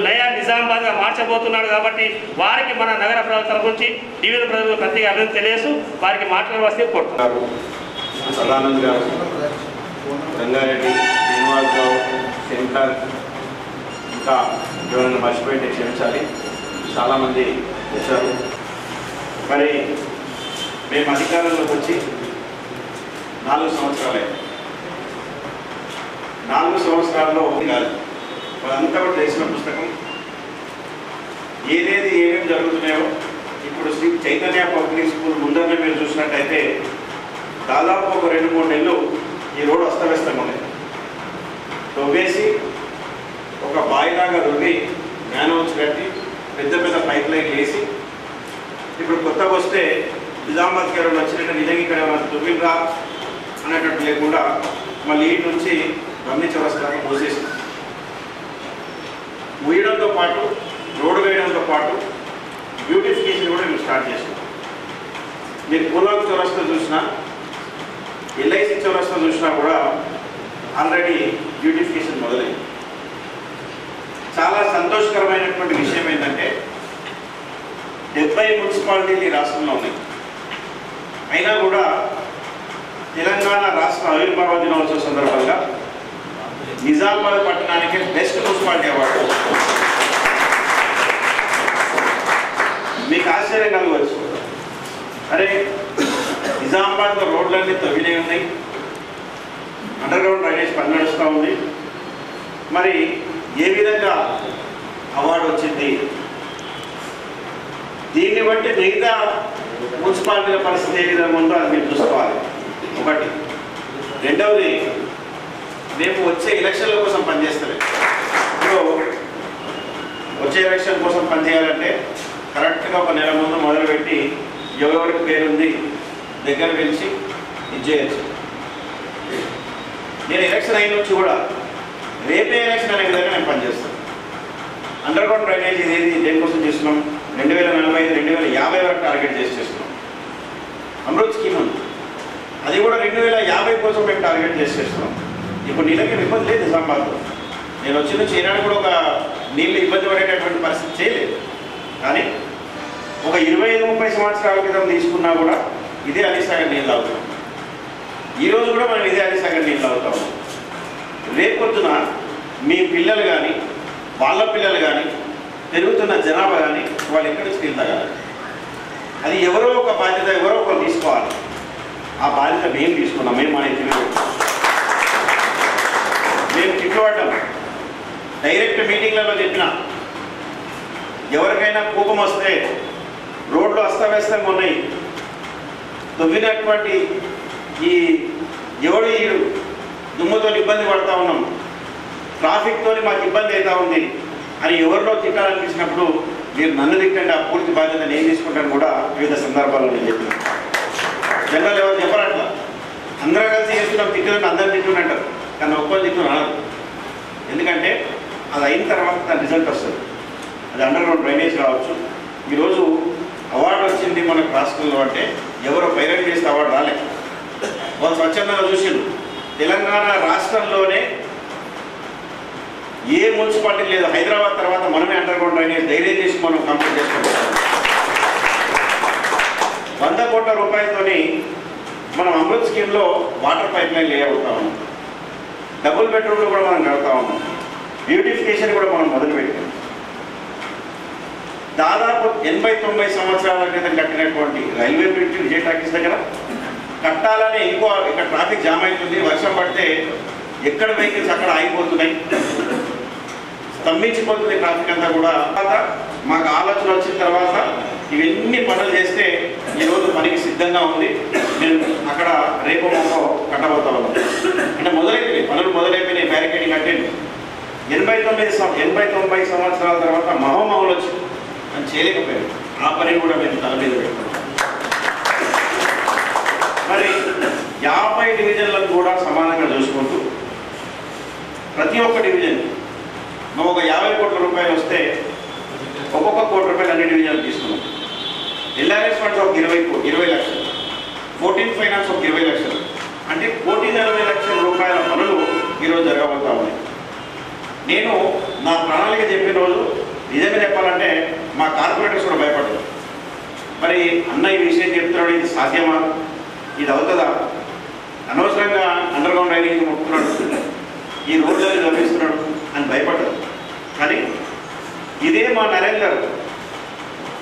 నయా నిజామాబాద్గా మార్చబోతున్నాడు కాబట్టి వారికి మన నగర ప్రజల తరఫు నుంచి డివిజన్ ప్రజలకు ప్రత్యేక అభివృద్ధి తెలియదు వారికి మాట్లాడవలసి కోరుతున్నారు రంగారెడ్డి శ్రీనివాసరావు శంకర్ ఇంకా ఎవరైనా మర్చిపోయింటే క్షమించాలి. చాలామంది వచ్చారు. మరి మేము అధికారంలోకి వచ్చి నాలుగు సంవత్సరాలే. నాలుగు సంవత్సరాల్లో ఒకటి కాదు అదంతా కూడా చేసిన పుస్తకం. ఏదేది ఏమేమి జరుగుతున్నాయో ఇప్పుడు శ్రీ చైతన్య పబ్లిక్ స్కూల్ ముందరనే మీరు చూసినట్టయితే దాదాపు ఒక రెండు మూడు నెలలు ఈ రోడ్డు అస్తవ్యస్తంగా ఉంది. తవ్వేసి ఒక బాయిలాగా రువ్వి మ్యానోన్స్ కట్టి పెద్ద పెద్ద పైప్ లైన్ వేసి ఇప్పుడు కొత్తగా వస్తే నిజామాబాద్ కేరళ వచ్చినట్టు నిజంగా ఇక్కడ ఏమైనా దువ్విందా అనేటట్టు లేకుండా మళ్ళీ ఈ నుంచి గమ్య చౌరస్తాగా మూసేసి మూయడంతో పాటు రోడ్డు వేయడంతో పాటు బ్యూటిఫికేషన్ కూడా మేము స్టార్ట్ చేసాం మీరు పూర్వాకు చౌరస్తా చూసినా ఎల్ఐసి చౌరస్తా చూసినా కూడా ఆల్రెడీ బ్యూటిఫికేషన్ మొదలైంది. చాలా సంతోషకరమైనటువంటి విషయం ఏంటంటే డెబ్బై మున్సిపాలిటీలు రాష్ట్రంలో ఉన్నాయి. అయినా కూడా తెలంగాణ రాష్ట్ర ఆవిర్భావ దినోత్సవ సందర్భంగా నిజామాబాద్ పట్టణానికి బెస్ట్ మున్సిపాలిటీ అవార్డు. మీకు ఆశ్చర్యం కలగవచ్చు. అరే నిజామాబాద్లో రోడ్లన్నీ తవ్వినే ఉన్నాయి. అండర్ గ్రౌండ్ డ్రైనేజ్ పని నడుస్తూ ఉంది. మరి ఏ విధంగా అవార్డు వచ్చింది? దీన్ని బట్టి మిగతా మున్సిపాలిటీల పరిస్థితి ఏ విధంగా ఉందో అది మీరు చూసుకోవాలి. ఒకటి. రెండవది రేపు వచ్చే ఎలక్షన్ల కోసం పనిచేస్తలేదు. ఇప్పుడు వచ్చే ఎలక్షన్ కోసం పనిచేయాలంటే కరెక్ట్గా ఒక నెల ముందు మొదలుపెట్టి ఎవరెవరికి పేరుంది? దగ్గర పిలిచి ఇది చేయొచ్చు. నేను ఎలక్షన్ అయిన నుంచి కూడా రేపే ఎలక్షన్ అనే విధంగా నేను పనిచేస్తాను. అండర్ గ్రౌండ్ డ్రైనేజ్ ఇదేది దేనికోసం చేస్తున్నాం? రెండు వేల నలభై ఐదు రెండు వేల యాభై వరకు టార్గెట్ చేసి చేస్తున్నాం. అమృత్ స్కీమ్ ఉంది. అది కూడా రెండు వేల యాభై కోసం మేము టార్గెట్ చేసి చేస్తున్నాం. ఇప్పుడు నీళ్ళకి ఇబ్బంది లేదు నిజామాబాద్లో నేను వచ్చిన చైనాడు కూడా ఒక నీళ్ళు ఇబ్బంది పడేటటువంటి పరిస్థితి చేయలేదు. కానీ ఒక ఇరవై ఐదు ముప్పై సంవత్సరాల క్రితం తీసుకున్నా కూడా ఇదే అలీసాగర్ నీళ్ళు తాగుతాం. ఈరోజు కూడా మనం ఇదే అడిసాగర్ నీళ్ళు అవుతాము రేపొద్దున మీ పిల్లలు కానీ వాళ్ళ పిల్లలు కానీ పెరుగుతున్న జనాభా కానీ వాళ్ళు ఎక్కడి నుంచి నీళ్ళు అది ఎవరో ఒక బాధ్యత ఎవరో ఒకరు తీసుకోవాలి. ఆ బాధ్యత మేము తీసుకున్నాం మేము మన ఇంటిలో మేము తిట్టుబడ్డాం డైరెక్ట్ మీటింగ్లలో చెప్పిన ఎవరికైనా కోపం వస్తే రోడ్లు అస్తవ్యస్తంగా ఉన్నాయి. తొవ్వినటువంటి ఈ ఎవడు ఈడు దుమ్ముతో ఇబ్బంది పడతా ఉన్నాం. ట్రాఫిక్తో మాకు ఇబ్బంది అవుతా ఉంది అని ఎవరిలో తిట్టాలనిపించినప్పుడు మీరు నన్ను తిట్టండి ఆ పూర్తి బాధ్యత నేను తీసుకుంటాను కూడా వివిధ సందర్భాల్లో నేను చెప్పిన. జనరల్ ఎవరు చెప్పరట్ల అందరూ కలిసి చేస్తున్నాం తిట్టినట్టు అందరు తిట్టునంటారు. కానీ ఒక్కరు తిట్టు ఎందుకంటే అది అయిన తర్వాత దాని రిజల్ట్ వస్తుంది. అది అండర్ గ్రౌండ్ డ్రైనేజ్ కావచ్చు. ఈరోజు అవార్డు వచ్చింది మనకు రాష్ట్రంలో అంటే ఎవరో పైరట్ చేస్తే అవార్డు రాలే వాళ్ళు స్వచ్ఛందంగా చూసిండు తెలంగాణ రాష్ట్రంలోనే ఏ మున్సిపాలిటీ లేదు. హైదరాబాద్ తర్వాత మనమే అండర్ గ్రౌండ్ డ్రైనేజ్ ధైర్యం చేసి మనం కంప్లీట్ చేసుకుంటాం. వంద కోట్ల రూపాయలతోని మనం అమృత్ స్కీమ్లో వాటర్ పైప్ లైన్ లే ఉన్నాం. డబుల్ బెడ్రూమ్లు కూడా మనం కడతా ఉన్నాం. బ్యూటిఫికేషన్ కూడా మనం మొదలుపెట్టాం. దాదాపు ఎనభై తొంభై సంవత్సరాల క్రితం కట్టినటువంటి రైల్వే బ్రిడ్జ్ విజయ టాకీస్ దగ్గర కట్టాలని ఇంకో ఇక్కడ ట్రాఫిక్ జామ్ అవుతుంది వర్షం పడితే ఎక్కడ వెహికల్స్ అక్కడ ఆగిపోతున్నాయి. స్తంభించిపోతుంది ట్రాఫిక్ అంతా కూడా. తర్వాత మాకు ఆలోచన వచ్చిన తర్వాత ఇవన్నీ పనులు చేస్తే ఈరోజు పనికి సిద్ధంగా ఉంది. నేను అక్కడ రేపు మాపో కట్టబోతా. ఉన్నాం అంటే మొదలైపోయి పనులు మొదలైపోయినాయి బ్యారికేడింగ్ అంటే ఎనభై తొమ్మిది ఎనభై తొంభై సంవత్సరాల తర్వాత మహోమహులు వచ్చింది అని చేయలేకపోయారు ఆ పని కూడా మేము తల మీద పెట్టుకున్నాం. మరి యాభై డివిజన్లను కూడా సమానంగా చూసుకుంటూ ప్రతి ఒక్క డివిజన్ నువ్వు ఒక యాభై కోట్ల రూపాయలు వస్తే ఒక్కొక్క కోటి రూపాయలు అన్ని డివిజన్లు తీసుకున్నాం. ఎల్ఆర్ఎస్ ఫండ్స్ ఒక ఇరవై ఇరవై లక్షలు. ఫోర్టీన్ ఫైనాన్స్ ఒక ఇరవై లక్షలు. అంటే కోటి నలభై లక్షల రూపాయల పనులు ఈరోజు జరగబోతా ఉన్నాయి. నేను నా ప్రణాళిక చెప్పిన రోజు నిజంగా చెప్పాలంటే మా కార్పొరేటర్స్ కూడా భయపడ్డారు. మరి అన్న ఈ విషయం చెప్తున్నాడు ఇది సాధ్యమా? ఇది అవుతుందా? అనవసరంగా అండర్ గ్రౌండ్ రైడింగ్ ముట్టుకున్నాడు ఈ రోడ్లని గమనిస్తున్నాడు అని భయపడ్డారు. కానీ ఇదే మా నరేందర్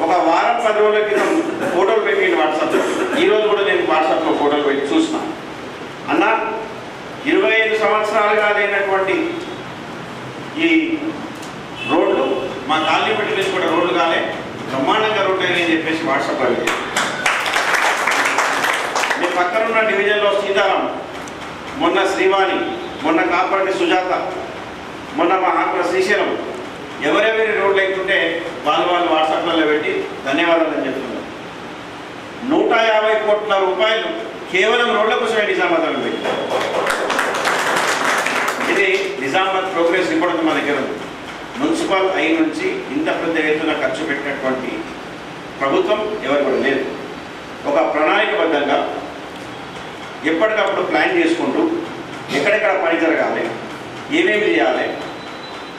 ఒక వారం పది రోజుల క్రితం ఫోటోలు పెట్టింది వాట్సాప్లో. ఈ రోజు కూడా నేను వాట్సాప్లో ఫోటోలు పెట్టి చూసిన అన్న ఇరవై ఐదు సంవత్సరాలుగా లేనటువంటి ఈ రోడ్లు మా కాలనీ పెట్టి నుంచి కూడా రోడ్లు కాలే బ్రహ్మాండంగా రోడ్లు అని చెప్పేసి వాట్సాప్లో పెట్టారు. మీ పక్కన ఉన్న డివిజన్లో సీతారాం మొన్న శ్రీవాణి మొన్న కాపాటి సుజాత మొన్న మా ఆకుల శ్రీశైలం ఎవరెవరి రోడ్లు ఎక్కుంటే వాళ్ళు వాళ్ళు వాట్సాప్లలో పెట్టి ధన్యవాదాలు అని చెప్తున్నారు. నూట యాభై కోట్ల రూపాయలు కేవలం రోడ్ల కోసమే నిజామాబాద్ పెట్టి ఇది నిజామాబాద్ ప్రోగ్రెస్ రిపోర్ట్ మా దగ్గర ఉంది. మున్సిపల్ ఐ నుంచి ఇంత పెద్ద ఎత్తున ఖర్చు పెట్టినటువంటి ప్రభుత్వం ఎవరు కూడా లేదు. ఒక ప్రణాళికబద్ధంగా ఎప్పటికప్పుడు ప్లాన్ చేసుకుంటూ ఎక్కడెక్కడ పని జరగాలి ఏమేమి చేయాలి.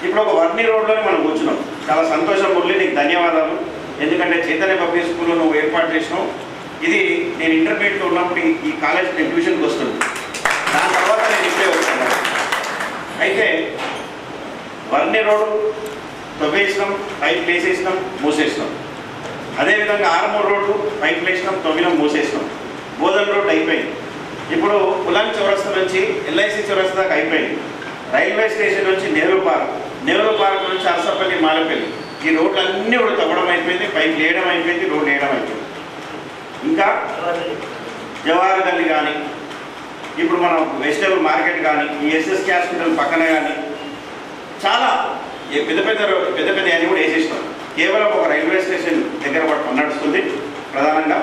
ఇప్పుడు ఒక వర్ణి రోడ్లోనే మనం కూర్చున్నాం. చాలా సంతోషం మురళి నీకు ధన్యవాదాలు. ఎందుకంటే చైతన్య పబ్లిక్ స్కూల్లో నువ్వు ఏర్పాటు చేసినావు. ఇది నేను ఇంటర్మీడియట్లో ఉన్నప్పుడు ఈ- కాలేజ్ నేను ట్యూషన్కి వస్తుంది దాని తర్వాత నేను ఇప్పుడే వస్తున్నాను. అయితే వర్ణి రోడ్డు తవ్వేసినాం పైప్ వేసేసినాం మూసేసినాం. అదేవిధంగా ఆర్మూర్ రోడ్డు పైప్ వేసినాం తవ్వినాం మూసేసినాం. బోధన్ రోడ్డు అయిపోయింది. ఇప్పుడు కులాం చౌరస్తా నుంచి ఎల్ఐసి చౌరస్తా దాకా అయిపోయింది. రైల్వే స్టేషన్ నుంచి నెహ్రూ పార్క్ నెహ్రూ పార్క్ నుంచి అరసపల్లి మాలపల్లి. ఈ రోడ్లు అన్నీ కూడా తవ్వడం అయిపోయింది పైప్ వేయడం అయిపోయింది రోడ్ వేయడం అయిపోయింది. ఇంకా జవహర్ గల్లీ కానీ ఇప్పుడు మనం వెజిటేబుల్ మార్కెట్ కానీ ఈ ఎస్ఎస్కే హాస్పిటల్ పక్కనే కానీ చాలా పెద్ద పెద్ద పెద్ద పెద్ద అన్ని కూడా వేసేసినాం. కేవలం ఒక రైల్వే స్టేషన్ దగ్గర నడుస్తుంది ప్రధానంగా.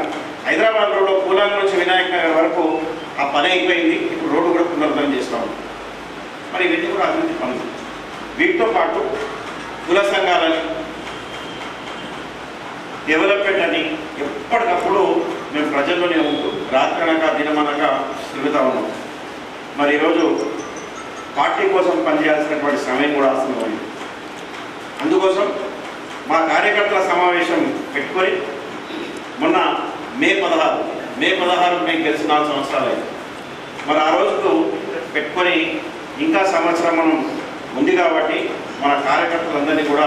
హైదరాబాద్ రోడ్లో పూలాంగ్ నుంచి వినాయక నగర్ వరకు ఆ పని అయిపోయింది. ఇప్పుడు రోడ్డు కూడా పునరుద్ధరణ చేస్తాం మరి ఇవన్నీ కూడా అభివృద్ధి పనులు. వీటితో పాటు కుల సంఘాలని డెవలప్మెంట్ అని ఎప్పటికప్పుడు మేము ప్రజల్లోనే ఉంటూ రాత్రనక దినమనగా తిరుగుతూ ఉన్నాం. మరి ఈరోజు పార్టీ కోసం పనిచేయాల్సినటువంటి సమయం కూడా ఆసనమైంది అందుకోసం మా కార్యకర్తల సమావేశం పెట్టుకొని మొన్న మే పదహారు మే పదహారు మేము కలిసి నాలుగు సంవత్సరాలు మరి ఆ రోజుకు పెట్టుకొని ఇంకా సంవత్సరం మనం ఉంది కాబట్టి మన కార్యకర్తలందరినీ కూడా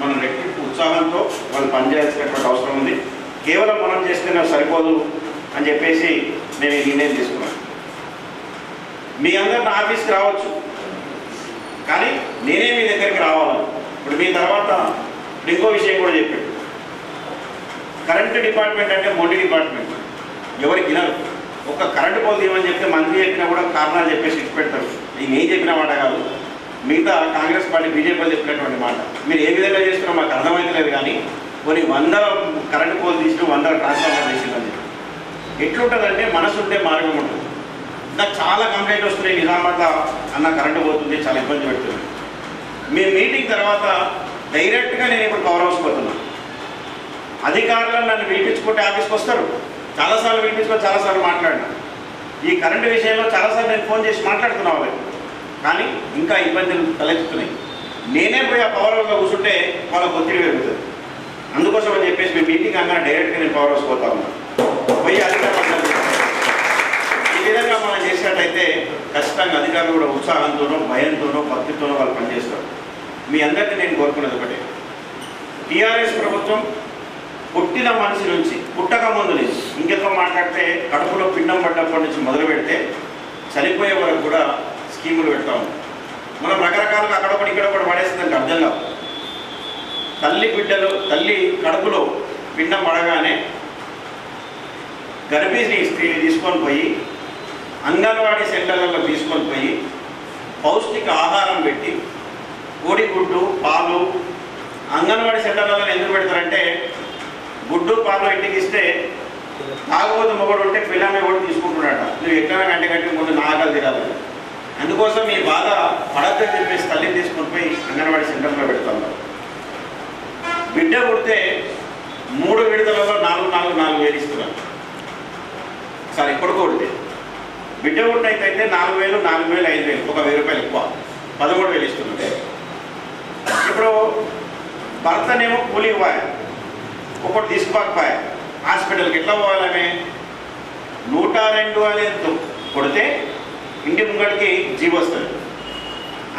మనం రెట్టింపు ఉత్సాహంతో వాళ్ళు పనిచేయాల్సినటువంటి అవసరం ఉంది. కేవలం మనం చేస్తేనే సరిపోదు అని చెప్పేసి నేను ఈ నిర్ణయం తీసుకున్నాను మీ అందరు నా ఆఫీస్కి రావచ్చు. కానీ నేనే మీ దగ్గరికి రావాలి. ఇప్పుడు మీ తర్వాత ఇంకో విషయం కూడా చెప్పాడు. కరెంట్ డిపార్ట్మెంట్ అంటే మొండి డిపార్ట్మెంట్. ఎవరికి వినరు. ఒక కరెంటు పోల్ చెప్తే మంత్రి చెప్పినా కూడా కారణాలు చెప్పేసి ఇచ్చి పెడతారు. నేను ఏం చెప్పిన మాట కాదు. మిగతా కాంగ్రెస్ పార్టీ బీజేపీ చెప్పినటువంటి మాట. మీరు ఏ విధంగా చేస్తున్నారో మాకు అర్థమైతలేదు కానీ కొన్ని వందల కరెంటు పోల్ తీసిన వందల ట్రాన్స్ఫార్మర్ చేసిందని ఎట్లుంటుందంటే మనసు ఉంటే మార్గం ఉంటుంది. ఇంకా చాలా కంప్లైంట్ వస్తున్నాయి. నిజామాబాద్లో అన్న కరెంటు పోతుంది చాలా ఇబ్బంది పెడుతుంది. మీ మీటింగ్ తర్వాత డైరెక్ట్గా నేను ఇప్పుడు పవర్ హౌస్ పోతున్నాను అధికారులను నన్ను పిలిపించుకుంటే ఆఫీస్కి వస్తారు. చాలాసార్లు పిలిపించుకొని చాలాసార్లు మాట్లాడినా. ఈ కరెంటు విషయంలో చాలాసార్లు నేను ఫోన్ చేసి మాట్లాడుతున్నా వాళ్ళకి. కానీ ఇంకా ఇబ్బందులు తలెత్తుతున్నాయి. నేనే పోయి ఆ పవర్ హౌస్లో కూర్చుంటే వాళ్ళకి ఒత్తిడి పెరుగుతుంది. అందుకోసం అని చెప్పేసి మీ మీటింగ్ అన్నా డైరెక్ట్గా నేను పవర్ హౌస్ పోతా ఉన్నాను పోయి అధికారులు విధంగా మనం చేసినట్టయితే ఖచ్చితంగా అధికారులు కూడా ఉత్సాహంతోనో భయంతోనో భక్తితోనో వాళ్ళు పనిచేస్తారు. మీ అందరికీ నేను కోరుకున్నది ఒకటే. టీఆర్ఎస్ ప్రభుత్వం పుట్టిన మనిషి నుంచి పుట్టక ముందు నుంచి ఇంకెక్కువ మాట్లాడితే కడుపులో పిండం పడ్డప్పటి నుంచి మొదలు పెడితే చనిపోయే వరకు కూడా స్కీములు పెడతా ఉన్నాం. మనం రకరకాలుగా అక్కడ ఒకటి ఇక్కడ ఒకటి పడేస్తుందంటే అర్థం కాదు. తల్లి బిడ్డలు తల్లి కడుపులో పిండం పడగానే గర్భిణీ స్త్రీని తీసుకొని పోయి అంగన్వాడీ సెంటర్లలో తీసుకొని పోయి పౌష్టిక ఆహారం పెట్టి కోడిగుడ్డు పాలు అంగన్వాడీ సెంటర్లలో ఎందుకు పెడతారంటే గుడ్డు పాలు ఇంటికి ఇస్తే తాగబోతు మొగడు ఉంటే పిల్లమే కూడా తీసుకుంటున్నాడ నువ్వు ఎక్కడ గంట గంట ముందు నాగలు తిరాలి అందుకోసం మీ బాధ పడద్దని చెప్పేసి తల్లిని తీసుకొని పోయి అంగన్వాడీ సెంటర్లో పెడతాను బిడ్డ పుడితే మూడు విడతలలో నాలుగు నాలుగు నాలుగు వేలు ఇస్తున్నారు. సరే ఇప్పుడు కొడితే బిడ్డ అయితే నాలుగు వేలు నాలుగు వేలు ఐదు వేలు ఒక వెయ్యి రూపాయలు ఎక్కువ. పదమూడు వేలు ఇస్తున్నారు. ఇప్పుడు భర్తనేమో కూలి ఇవ్వాలి. ఒకటి తీసుకోకపోయా హాస్పిటల్కి ఎట్లా పోవాలనే నూట రెండు అనేది కొడితే ఇంటి ముంగడికి జీబు వస్తుంది.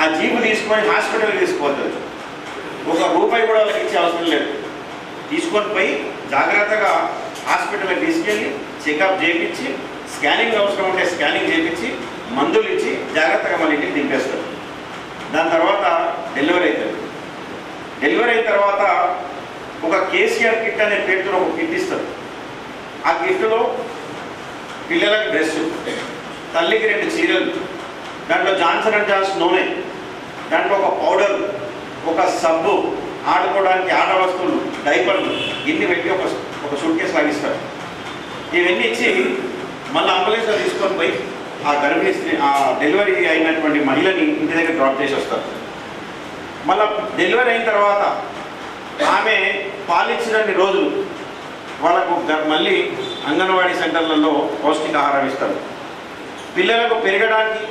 ఆ జీబు తీసుకొని హాస్పిటల్కి తీసుకుపోతుంది. ఒక రూపాయి కూడా వాళ్ళకి ఇచ్చే అవసరం లేదు. తీసుకొని పోయి జాగ్రత్తగా హాస్పిటల్కి తీసుకెళ్ళి చెకప్ చేయించి స్కానింగ్ అవసరం ఉంటే స్కానింగ్ చేయించి మందులు ఇచ్చి జాగ్రత్తగా మన ఇంటికి దింపేస్తారు. దాని తర్వాత డెలివరీ అవుతుంది. డెలివరీ అయిన తర్వాత ఒక కేసీఆర్ కిట్ అనే పేరుతో ఒక కిట్ ఇస్తారు. ఆ కిట్లో పిల్లలకు డ్రెస్ తల్లికి రెండు చీరలు దాంట్లో జాన్సన్ అండ్ జాన్స్ నూనె దాంట్లో ఒక పౌడర్ ఒక సబ్బు ఆడుకోవడానికి ఆట వస్తువులు డైపర్లు ఇన్ని పెట్టి ఒక ఒక సూట్ కేసు లాగిస్తారు. ఇవన్నీ ఇచ్చి మళ్ళీ అంబులెన్స్లో తీసుకొని పోయి ఆ గర్భిణీ ఆ డెలివరీ అయినటువంటి మహిళని ఇంటి దగ్గర డ్రాప్ చేసి వస్తారు. మళ్ళీ డెలివరీ అయిన తర్వాత ఆమె పాలిచ్చినన్ని రోజులు వాళ్ళకు మళ్ళీ అంగన్వాడీ సెంటర్లలో పౌష్టికాహారం ఇస్తారు. పిల్లలకు పెరగడానికి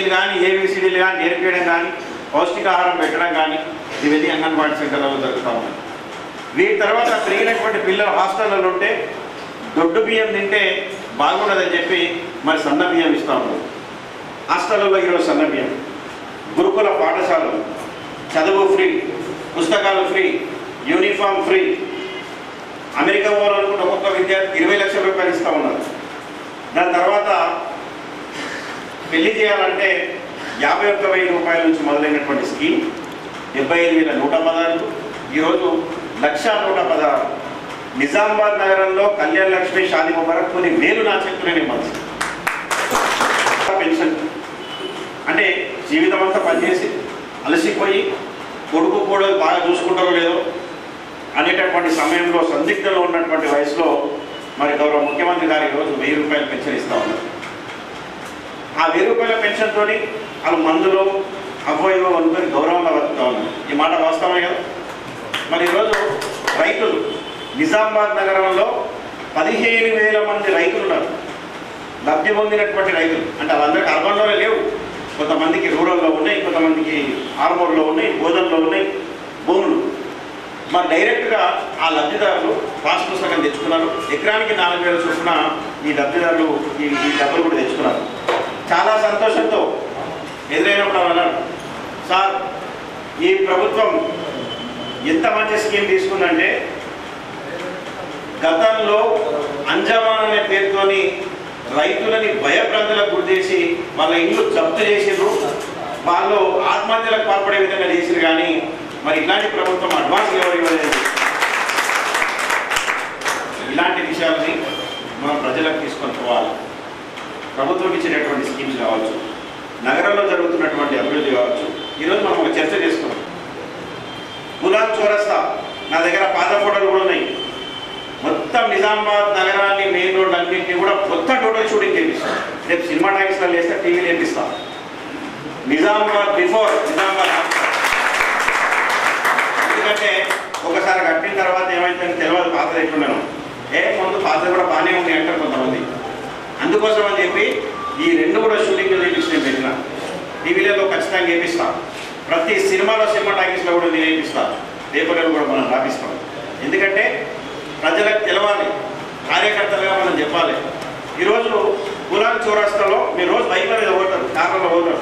ఇది కానీ ఏబిసిడీలు కానీ నేర్పించడం కానీ పౌష్టికాహారం పెట్టడం కానీ ఇవన్నీ అంగన్వాడీ సెంటర్లలో జరుగుతూ ఉన్నాయి. వీటి తర్వాత పెరిగినటువంటి పిల్లలు హాస్టల్లో ఉంటే దొడ్డు బియ్యం తింటే బాగుండదని చెప్పి మరి సన్నబియ్యం ఇస్తాము ఇస్తూ హాస్టల్లో ఈరోజు సన్నబియ్యం గురుకుల పాఠశాలలు చదువు ఫ్రీ పుస్తకాలు ఫ్రీ యూనిఫామ్ ఫ్రీ. అమెరికా పోవాలనుకుంటే ఒక్కొక్క విద్యార్థి ఇరవై లక్షల రూపాయలు ఇస్తూ ఉన్నారు. దాని తర్వాత పెళ్ళి చేయాలంటే యాభై ఒక్క వెయ్యి రూపాయల నుంచి మొదలైనటువంటి స్కీమ్ డెబ్బై ఐదు వేల నూట పదహారు. ఈరోజు లక్ష నూట పదహారు. నిజామాబాద్ నగరంలో కళ్యాణ్ లక్ష్మి షాది ముబారక్ కొన్ని వేలు నా చెప్తున్నాయి మనసు పెన్షన్. అంటే జీవితం అంతా పనిచేసి అలసిపోయి కొడుకు కూడా బాగా చూసుకుంటారో లేదో అనేటటువంటి సమయంలో సందిగ్ధంలో ఉన్నటువంటి వయసులో మరి గౌరవ ముఖ్యమంత్రి గారు ఈరోజు వెయ్యి రూపాయల పెన్షన్ ఇస్తా ఉన్నారు. ఆ వెయ్యి రూపాయల పెన్షన్తో వాళ్ళు మందులో అవ్వో అనుకుని గౌరవంగా బతుకుతా ఉన్నారు. ఈ మాట వాస్తవమే కదా? మరి ఈరోజు రైతులు నిజామాబాద్ నగరంలో పదిహేను వేల మంది రైతులు ఉన్నారు లబ్ధి పొందినటువంటి రైతులు. అంటే వాళ్ళందరికీ అర్బన్లోనే లేవు. కొంతమందికి రూరల్లో ఉన్నాయి కొంతమందికి ఆర్మూర్లో ఉన్నాయి బోధనలో ఉన్నాయి భూములు మరి డైరెక్ట్గా ఆ లబ్ధిదారులు పాస్ పుస్తకం తెచ్చుకున్నారు. ఎకరానికి నాలుగు వేల చొప్పున ఈ లబ్ధిదారులు ఈ ఈ డబ్బులు కూడా తెచ్చుకున్నారు. చాలా సంతోషంతో ఎదురైనప్పుడు అన్నారు సార్ ఈ ప్రభుత్వం ఎంత మంచి స్కీమ్ తీసుకుందంటే గతంలో అంజమాన్ అనే పేరుతోని రైతులని భయభ్రాంతులకు గురి చేసి వాళ్ళ ఇల్లు జప్తు చేసిండ్రు. వాళ్ళు ఆత్మహత్యలకు పాల్పడే విధంగా చేసిరు కానీ మరి ఇలాంటి ప్రభుత్వం అడ్వాన్స్ ఎవరు ఇవ్వలేదు. ఇలాంటి విషయాల్ని మనం ప్రజలకు తీసుకొని పోవాలి. ప్రభుత్వం ఇచ్చినటువంటి స్కీమ్స్ కావచ్చు నగరంలో జరుగుతున్నటువంటి అభివృద్ధి కావచ్చు ఈరోజు మనం ఒక చర్చ చేసుకున్నాం. గులాబ్ చౌరస్తా నా దగ్గర పాత ఫోటోలు కూడా ఉన్నాయి. మొత్తం నిజామాబాద్ నగరాన్ని మెయిన్ రోడ్ అన్నింటినీ కూడా మొత్తం టోటల్ షూటింగ్ చేపిస్తాం. రేపు సినిమా టైమ్స్లో వేస్తే టీవీలు చేపిస్తాం. నిజామాబాద్ బిఫోర్ నిజామాబాద్ ఎందుకంటే ఒకసారి కట్టిన తర్వాత ఏమైందని తెలియదు పాతది ఎట్లుండను ఏ ముందు పాత్ర కూడా బాగానే ఉంది అంటారు కొంతమంది. అందుకోసం అని చెప్పి ఈ రెండు కూడా షూటింగ్ చేయించిన పెట్టిన. టీవీలలో ఖచ్చితంగా వేపిస్తాం ప్రతి సినిమాలో సినిమా టాకీస్లో కూడా నేను వేపిస్తాను పేపర్లో కూడా మనం రాపిస్తాం. ఎందుకంటే ప్రజలకు తెలవాలి. కార్యకర్తలుగా మనం చెప్పాలి. ఈరోజు గులాబీ చౌరస్తాలో మీరు రోజు బైక్ల మీద పోతారు కార్లలో పోతారు.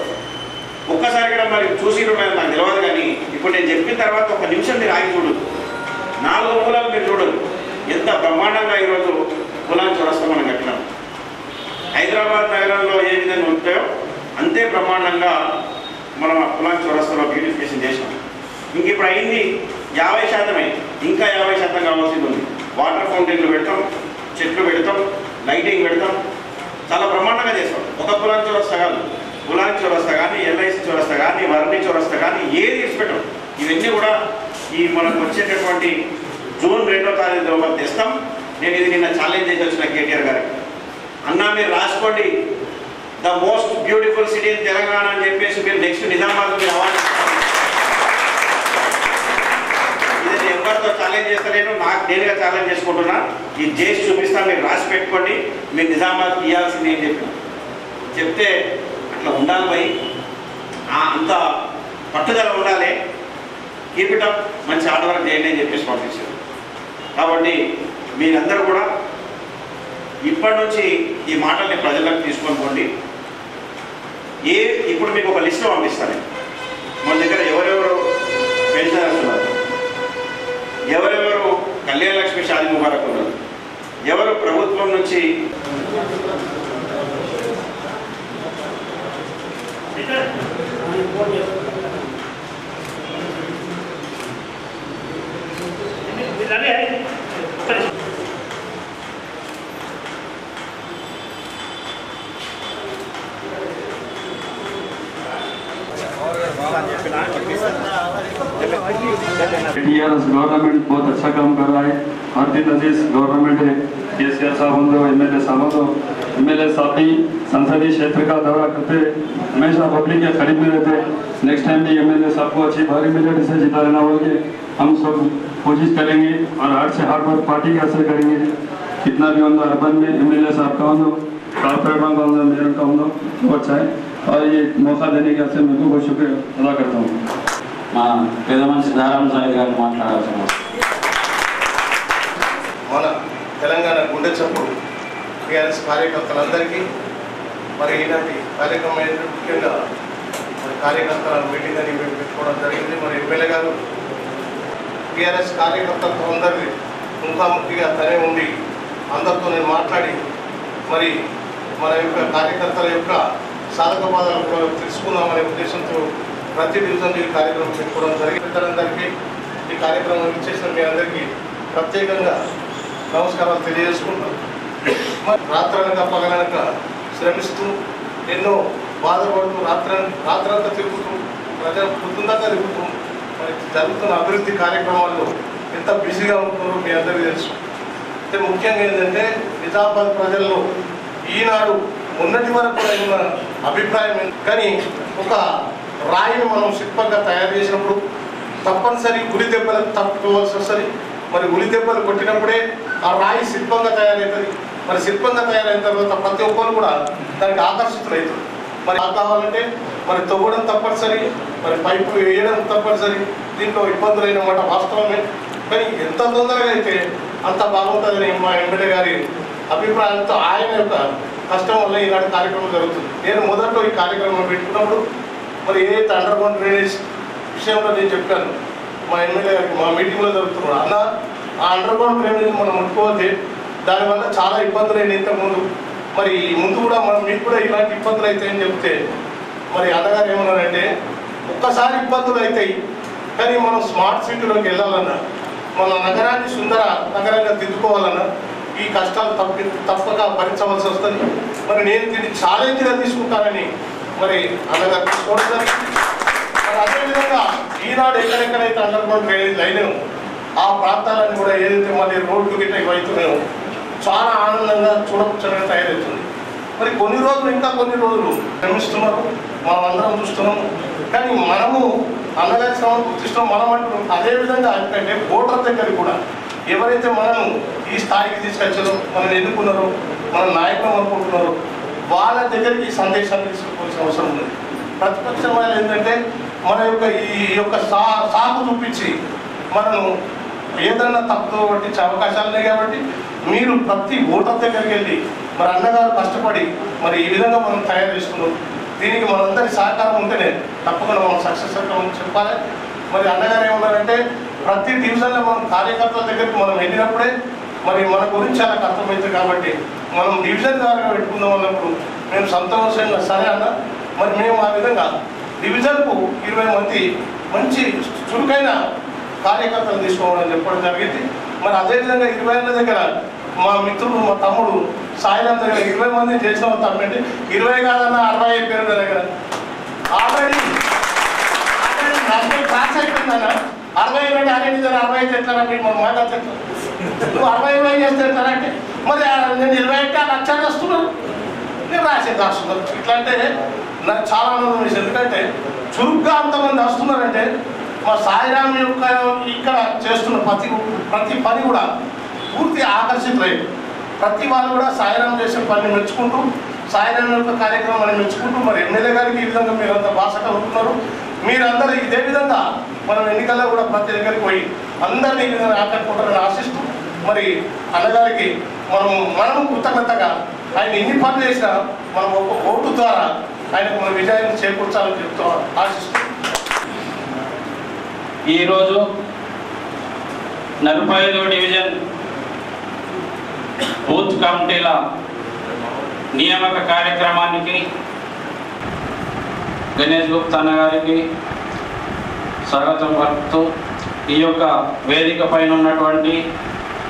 ఒక్కసారి కూడా మరి చూసి నాకు తెలియదు కానీ ఇప్పుడు నేను చెప్పిన తర్వాత ఒక నిమిషం మీరు ఆగి చూడదు నాలుగు మూలాలు మీరు చూడదు ఎంత బ్రహ్మాండంగా ఈరోజు గులాబీ చౌరస్తా మనం కట్టినాం. హైదరాబాద్ నగరంలో ఏ విధంగా ఉంటాయో అంతే బ్రహ్మాండంగా మనం ఆ కులాం చౌరస్తాలో బ్యూటిఫికేషన్ చేసినాం ఇంక ఇప్పుడు అయింది యాభై శాతమే ఇంకా యాభై శాతం కావాల్సింది ఉంది. వాటర్ ఫౌంటైన్లు పెడతాం చెట్లు పెడతాం లైటింగ్ పెడతాం. చాలా బ్రహ్మాండంగా చేస్తాం. ఒక కులాం చౌరస్తా కాదు. కులాం చౌరస్తా కానీ ఎల్ఐసి చౌరస్తా కానీ వర్ణి చౌరస్తా కానీ ఏది ఇచ్చిపెట్టం ఇవన్నీ కూడా ఈ మనకు వచ్చేటటువంటి జూన్ రెండో తారీఖు తెస్తాం. నేను ఇది నిన్న ఛాలెంజ్ చేసి వచ్చిన కేటీఆర్ గారికి. అన్నా మీరు రాసుకోండి. The most beautiful city in Telangana అని చెప్పేసి మీరు నెక్స్ట్ నిజామాబాద్ మీరు అవార్డు ఇస్తారు. ఇది నేను ఎవరితో ఛాలెంజ్ చేస్తలేను నాకు నేనుగా ఛాలెంజ్ చేసుకుంటున్నా. ఇది చేసి చూపిస్తాను మీరు రాసి పెట్టుకోండి. మీరు నిజామాబాద్ ఇవ్వాల్సింది ఏం చెప్పిన. చెప్తే అట్లా ఉండాలి పోయి. అంత పట్టుదల ఉండాలి. కీపిటం మంచి హార్డ్ చేయండి అని చెప్పేసి పంపించారు. కాబట్టి మీరందరూ కూడా ఇప్పటి నుంచి ఈ మాటల్ని ప్రజలకు తీసుకొని పోండి. ఏ ఇప్పుడు మీకు ఒక లిస్ట్ పంపిస్తాను. మన దగ్గర ఎవరెవరు పెన్షనర్స్ ఎవరెవరు కళ్యాణ లక్ష్మి షాది ముబారక్ ఉన్నారు? ఎవరు ప్రభుత్వం నుంచి? टीआरएस गवर्नमेंट बहुत अच्छा काम कर रहा है। भारतीय नजीज गवर्नमेंट है। के सी आर साहब हो एम एल ए साहब हो एम एल ए साहब भी संसदीय क्षेत्र का दौरा करते, हमेशा पब्लिक के करीब में रहते। नेक्स्ट टाइम भी एम एल ए साहब को अच्छी भारी मेजोरिटी से जिता लेना के हम सब कोशिश करेंगे और हार्ड से हार्ड वर्क पार्टी का असर करेंगे। कितना भी होगा अर्बन में एम एल ए साहब का हो कॉर्पोरेट का हो मेयर का हो वो अच्छा है। और ये मौका देने के वास्ते मैं को बहुत शुक्रिया अदा करता हूँ। మా పెద్ద మనిషి నారాయణ సాయి గారు మాట్లాడాల్సిన మన తెలంగాణ గుండె చప్పుడు టీఆర్ఎస్ కార్యకర్తలందరికీ మరి ఈనాటి కార్యక్రమం ఏంటంటే ముఖ్యంగా మరి కార్యకర్తల మీటింగ్ అని మేము పెట్టుకోవడం జరిగింది. మరి ఎమ్మెల్యే గారు టీఆర్ఎస్ కార్యకర్తలతో అందరికీ ముఖాముఖిగా తనే ఉండి అందరితో నేను మాట్లాడి మరి మన యొక్క కార్యకర్తల యొక్క సాధక బాధలు కూడా తెలుసుకుందామనే ఉద్దేశంతో ప్రతి డివిజన్ ఈ కార్యక్రమం పెట్టుకోవడం జరిగింది. ఈ కార్యక్రమం ఇచ్చేసిన మీ అందరికీ ప్రత్యేకంగా నమస్కారాలు తెలియజేసుకుంటాం మరి రాత్రనక పగలనక శ్రమిస్తూ ఎన్నో బాధపడుతూ రాత్ర రాత్రంతా తిరుగుతూ ప్రజలు పొద్దుందాకా తిరుగుతూ మరి జరుగుతున్న అభివృద్ధి కార్యక్రమాల్లో ఎంత బిజీగా ఉంటున్నారో మీ అందరికీ తెలుసు. అయితే ముఖ్యంగా ఏంటంటే నిజామాబాద్ ప్రజల్లో ఈనాడు మొన్నటి వరకు కూడా ఉన్న అభిప్రాయం కానీ ఒక రాయిని మనం శిల్పంగా తయారు చేసినప్పుడు తప్పనిసరి ఉలి దెబ్బలకు తప్పుకోవాల్సి వస్తుంది. మరి ఉలి దెబ్బలు కొట్టినప్పుడే ఆ రాయి శిల్పంగా తయారవుతుంది మరి శిల్పంగా తయారైన తర్వాత ప్రతి ఒక్కరు కూడా దానికి ఆకర్షితులవుతుంది మరి ఆ కావాలంటే మరి తవ్వడం తప్పనిసరి మరి పైపు వేయడం తప్పనిసరి దీంట్లో ఇబ్బందులు అయినమాట వాస్తవమే. కానీ ఎంత తొందరగా అయితే అంత బాగుంటుందని మా ఎమ్మెల్యే గారి అభిప్రాయంతో ఆయన యొక్క కష్టం వల్ల ఈనాడు కార్యక్రమం జరుగుతుంది. నేను మొదట్లో ఈ కార్యక్రమం పెట్టుకున్నప్పుడు మరి ఏదైతే అండర్ గ్రౌండ్ డ్రైనేజ్ విషయంలో నేను చెప్పాను. మా ఎమ్మెల్యే గారికి మా మీటింగ్లో జరుగుతున్నాడు అన్న ఆ అండర్ గ్రౌండ్ డ్రైనేజ్ మనం ముట్టుకోతే దానివల్ల చాలా ఇబ్బందులు అయినాయి ఇంతకుముందు. మరి ముందు కూడా మనం మీకు కూడా ఇలాంటి ఇబ్బందులు అవుతాయని చెప్తే మరి అన్నగారు ఏమన్నారంటే ఒక్కసారి ఇబ్బందులు అవుతాయి కానీ మనం స్మార్ట్ సిటీలోకి వెళ్ళాలన్నా మన నగరాన్ని సుందర నగరంగా దిద్దుకోవాలన్నా ఈ కష్టాలు తప్ప తప్పక భరించవలసి వస్తుంది. మరి నేను దీన్ని ఛాలెంజ్గా తీసుకుంటానని మరి అన్నగారు తీసుకోవడం మరి అదేవిధంగా ఈనాడు ఎక్కడెక్కడైతే అండర్ గ్రౌండ్ డ్రైనేజ్ లైన్ ఆ ప్రాంతాలను కూడా ఏదైతే మళ్ళీ రోడ్లు గిట్ట ఇవి అవుతున్నాయో చాలా ఆనందంగా చూడముచ్చటగా తయారవుతుంది. మరి కొన్ని రోజులు ఇంకా కొన్ని రోజులు శ్రమిస్తున్నారు మనం అందరం చూస్తున్నాము కానీ మనము అన్నగారి శ్రమను గుర్తిస్తున్నాం. మనం అంటున్నాం అదేవిధంగా అంటే ఓటర్ దగ్గర కూడా ఎవరైతే మనము ఈ స్థాయికి తీసుకొచ్చారో మనం ఎన్నుకున్నారో మన నాయకులు అనుకుంటున్నారో వాళ్ళ దగ్గరికి ఈ సందేశాన్ని తీసుకోవాల్సిన అవసరం ఉంది. ప్రతిపక్షం వాళ్ళు ఏంటంటే మన యొక్క ఈ యొక్క సా సాకు చూపించి మనము ఏదన్నా తప్పుతో పట్టించే అవకాశాలు ఉన్నాయి కాబట్టి మీరు ప్రతి ఓటర్ దగ్గరికి వెళ్ళి మరి అన్నగారు కష్టపడి మరి ఈ విధంగా మనం తయారు చేసుకున్నాం. దీనికి మనందరి సహకారం ఉంటేనే తప్పకుండా మనం సక్సెస్ అవుతామని చెప్పాలి. మరి అన్నగారు ఏమన్నారంటే ప్రతి డివిజన్లో మనం కార్యకర్తల దగ్గరికి మనం వెళ్ళినప్పుడే మరి మన గురించి చాలా అర్థమవుతుంది కాబట్టి మనం డివిజన్ ద్వారా పెట్టుకుందాం అన్నప్పుడు మేము సంతోషంగా సరే అన్న మరి మేము ఆ విధంగా డివిజన్కు ఇరవై మంది మంచి చురుకైన కార్యకర్తలు తీసుకోవడం చెప్పడం జరిగింది. మరి అదేవిధంగా ఇరవై ఏళ్ళ దగ్గర మా మిత్రుడు మా తమ్ముడు సాయినాథ్ దగ్గర ఇరవై మంది చేసిన తమ్మంటే ఇరవై కాదన్న అరవై అయిపోయారు దగ్గర. ఆల్రెడీ ఆల్రెడీ నలభై క్లాస్ అయిపోయిందన్న అరవై ఇరవై ఆల్రెడీ దగ్గర అరవై అయితే ఎట్లా మీకు మనం మాట్లాడుతాం నువ్వు అరవై ఇరవై చేస్తే ఎట్లా అంటే మరి ఆ నేను ఇరవై అయితే లక్షలు వస్తున్నాను నేను రాసేది రాస్తున్నాను ఇట్లా అంటే నాకు చాలా ఆనందం వేసి ఎందుకంటే చురుగ్గా అంతమంది వస్తున్నారంటే మా సాయిరామ్ యొక్క ఇక్కడ చేస్తున్న ప్రతి ప్రతి పని కూడా పూర్తి ఆకర్షితులయ్యారు ప్రతి వాళ్ళు కూడా సాయిరామ్ చేసే పని మెచ్చుకుంటూ సాయిరామ్ యొక్క కార్యక్రమాన్ని మెచ్చుకుంటూ మరి ఎమ్మెల్యే గారికి ఈ విధంగా మీరు అంత భాషగా ఉంటున్నారు మీరందరూ ఇదే విధంగా మనం ఎన్నికల్లో కూడా ప్రతి దగ్గరికి పోయి అందరినీ విధంగా ఆకట్టుకుంటారని ఆశిస్తూ మరి అన్నగారికి మనం మనం కృతజ్ఞతగా ఆయన ఎన్ని పనులు చేసినా మనం ఒక ఓటు ద్వారా ఆయనకు మన విజయాన్ని చేకూర్చాలని చెప్తూ ఆశిస్తూ. ఈరోజు నలభై ఐదో డివిజన్ బూత్ కమిటీల నియామక కార్యక్రమానికి గణేష్ గుప్తా అన్న గారికి స్వాగతం పలుకుతూ ఈ యొక్క వేదిక పైన ఉన్నటువంటి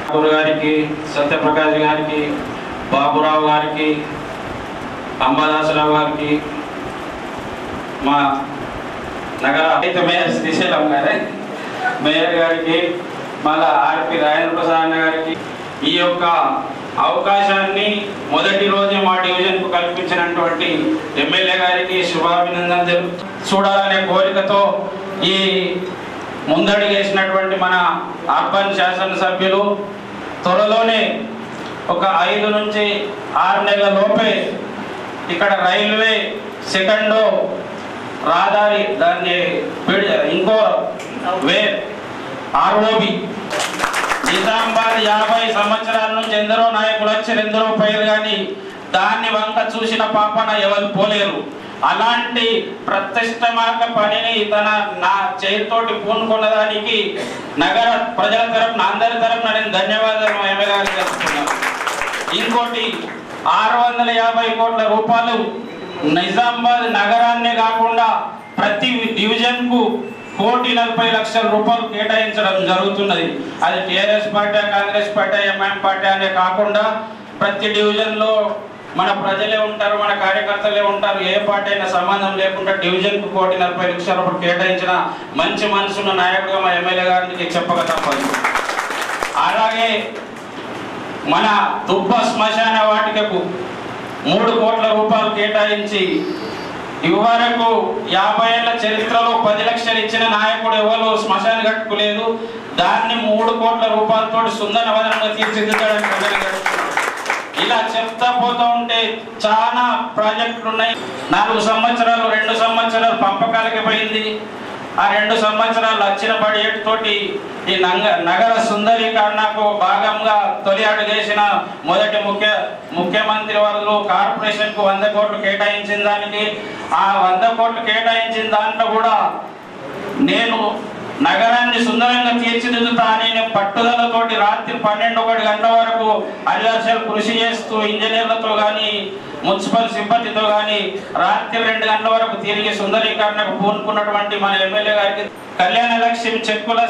ఠాకూర్ గారికి సత్యప్రకాష్ గారికి బాబురావు గారికి అంబాదాసరావు గారికి మా నగర అయితే మేయర్ శ్రీశైలం గారే మేయర్ గారికి మళ్ళా ఆర్పి రాజేంద్ర ప్రసాద్ అన్న గారికి ఈ యొక్క అవకాశాన్ని మొదటి రోజే మా డివిజన్కు కల్పించినటువంటి ఎమ్మెల్యే గారికి శుభాభినందన చూడాలనే కోరికతో ఈ ముందడుగేసినటువంటి మన అర్బన్ శాసనసభ్యులు త్వరలోనే ఒక ఐదు నుంచి ఆరు నెలల లోపే ఇక్కడ రైల్వే సెకండ్ రహదారి దాన్ని ఇంకో వే ఆర్ఓబి. నిజామాబాద్ యాభై సంవత్సరాల నుంచి ఎందరో నాయకులు వచ్చారు ఎందరో పోయారు కానీ దాన్ని వంక చూసిన పాపన ఎవరు పోలేరు. అలాంటి ప్రతిష్టమాక పనిని తన నా చేతితోటి పూనుకున్నదానికి నగర ప్రజల తరపున అందరి తరపున నేను ధన్యవాదాలు మా ఎమ్మెల్యే గారికి ఇంకోటి ఆరు వందల యాభై కోట్ల రూపాయలు నిజామాబాద్ నగరాన్నే కాకుండా ప్రతి డివిజన్కు కోటి నలభై లక్షల రూపాయలు కేటాయించడం జరుగుతున్నది. అది TRS party Congress party MIM party అనే కాకుండా ప్రతి డివిజన్లో మన ప్రజలే ఉంటారు మన కార్యకర్తలే ఉంటారు. ఏ పార్టీ అయినా సంబంధం లేకుండా డివిజన్కు కోటి నలభై లక్షల రూపాయలు కేటాయించిన మంచి మనసున్న నాయకుడుగా మా ఎమ్మెల్యే గారికి చెప్పక తప్పదు. అలాగే మన దుబ్బ శ్మశాన వాటికకు మూడు కోట్ల రూపాయలు కేటాయించి ఇవరకు యాభై ఏళ్ళ చరిత్రలో పది లక్షలు ఇచ్చిన నాయకుడు ఎవరు? శ్మశాన గట్టుకు లేదు. దాన్ని మూడు కోట్ల రూపాయలతో సుందర తీర్చిదిద్దాడని ప్రజలు ఇలా చెప్తా పోతూ ఉంటే చాలా ప్రాజెక్టులు ఉన్నాయి నాలుగు సంవత్సరాలు రెండు సంవత్సరాలు పంపకాలకి పోయింది. ఆ రెండు సంవత్సరాలు వచ్చిన పడేటితోటి ఈ నంగ నగర సుందరీకరణకు భాగంగా తొలి అడుగేసిన మొదటి ముఖ్య ముఖ్యమంత్రి వాళ్ళు కార్పొరేషన్కు వంద కోట్లు కేటాయించిన దానికి ఆ వంద కోట్లు కేటాయించిన దాంట్లో కూడా నేను నగరాన్ని సుందరంగా తీర్చిదిద్దుతా పట్టుదలతోటి రాత్రి పన్నెండు ఒకటి గంటల వరకు అరివర్షాలు కృషి చేస్తూ ఇంజనీర్లతో కానీ మున్సిపల్ సిబ్బందితో కానీ రాత్రి రెండు గంటల వరకు తిరిగి సుందరీకరణకు పూనుకున్నటువంటి మన ఎమ్మెల్యే గారికి కళ్యాణ లక్ష్యం చెక్కులు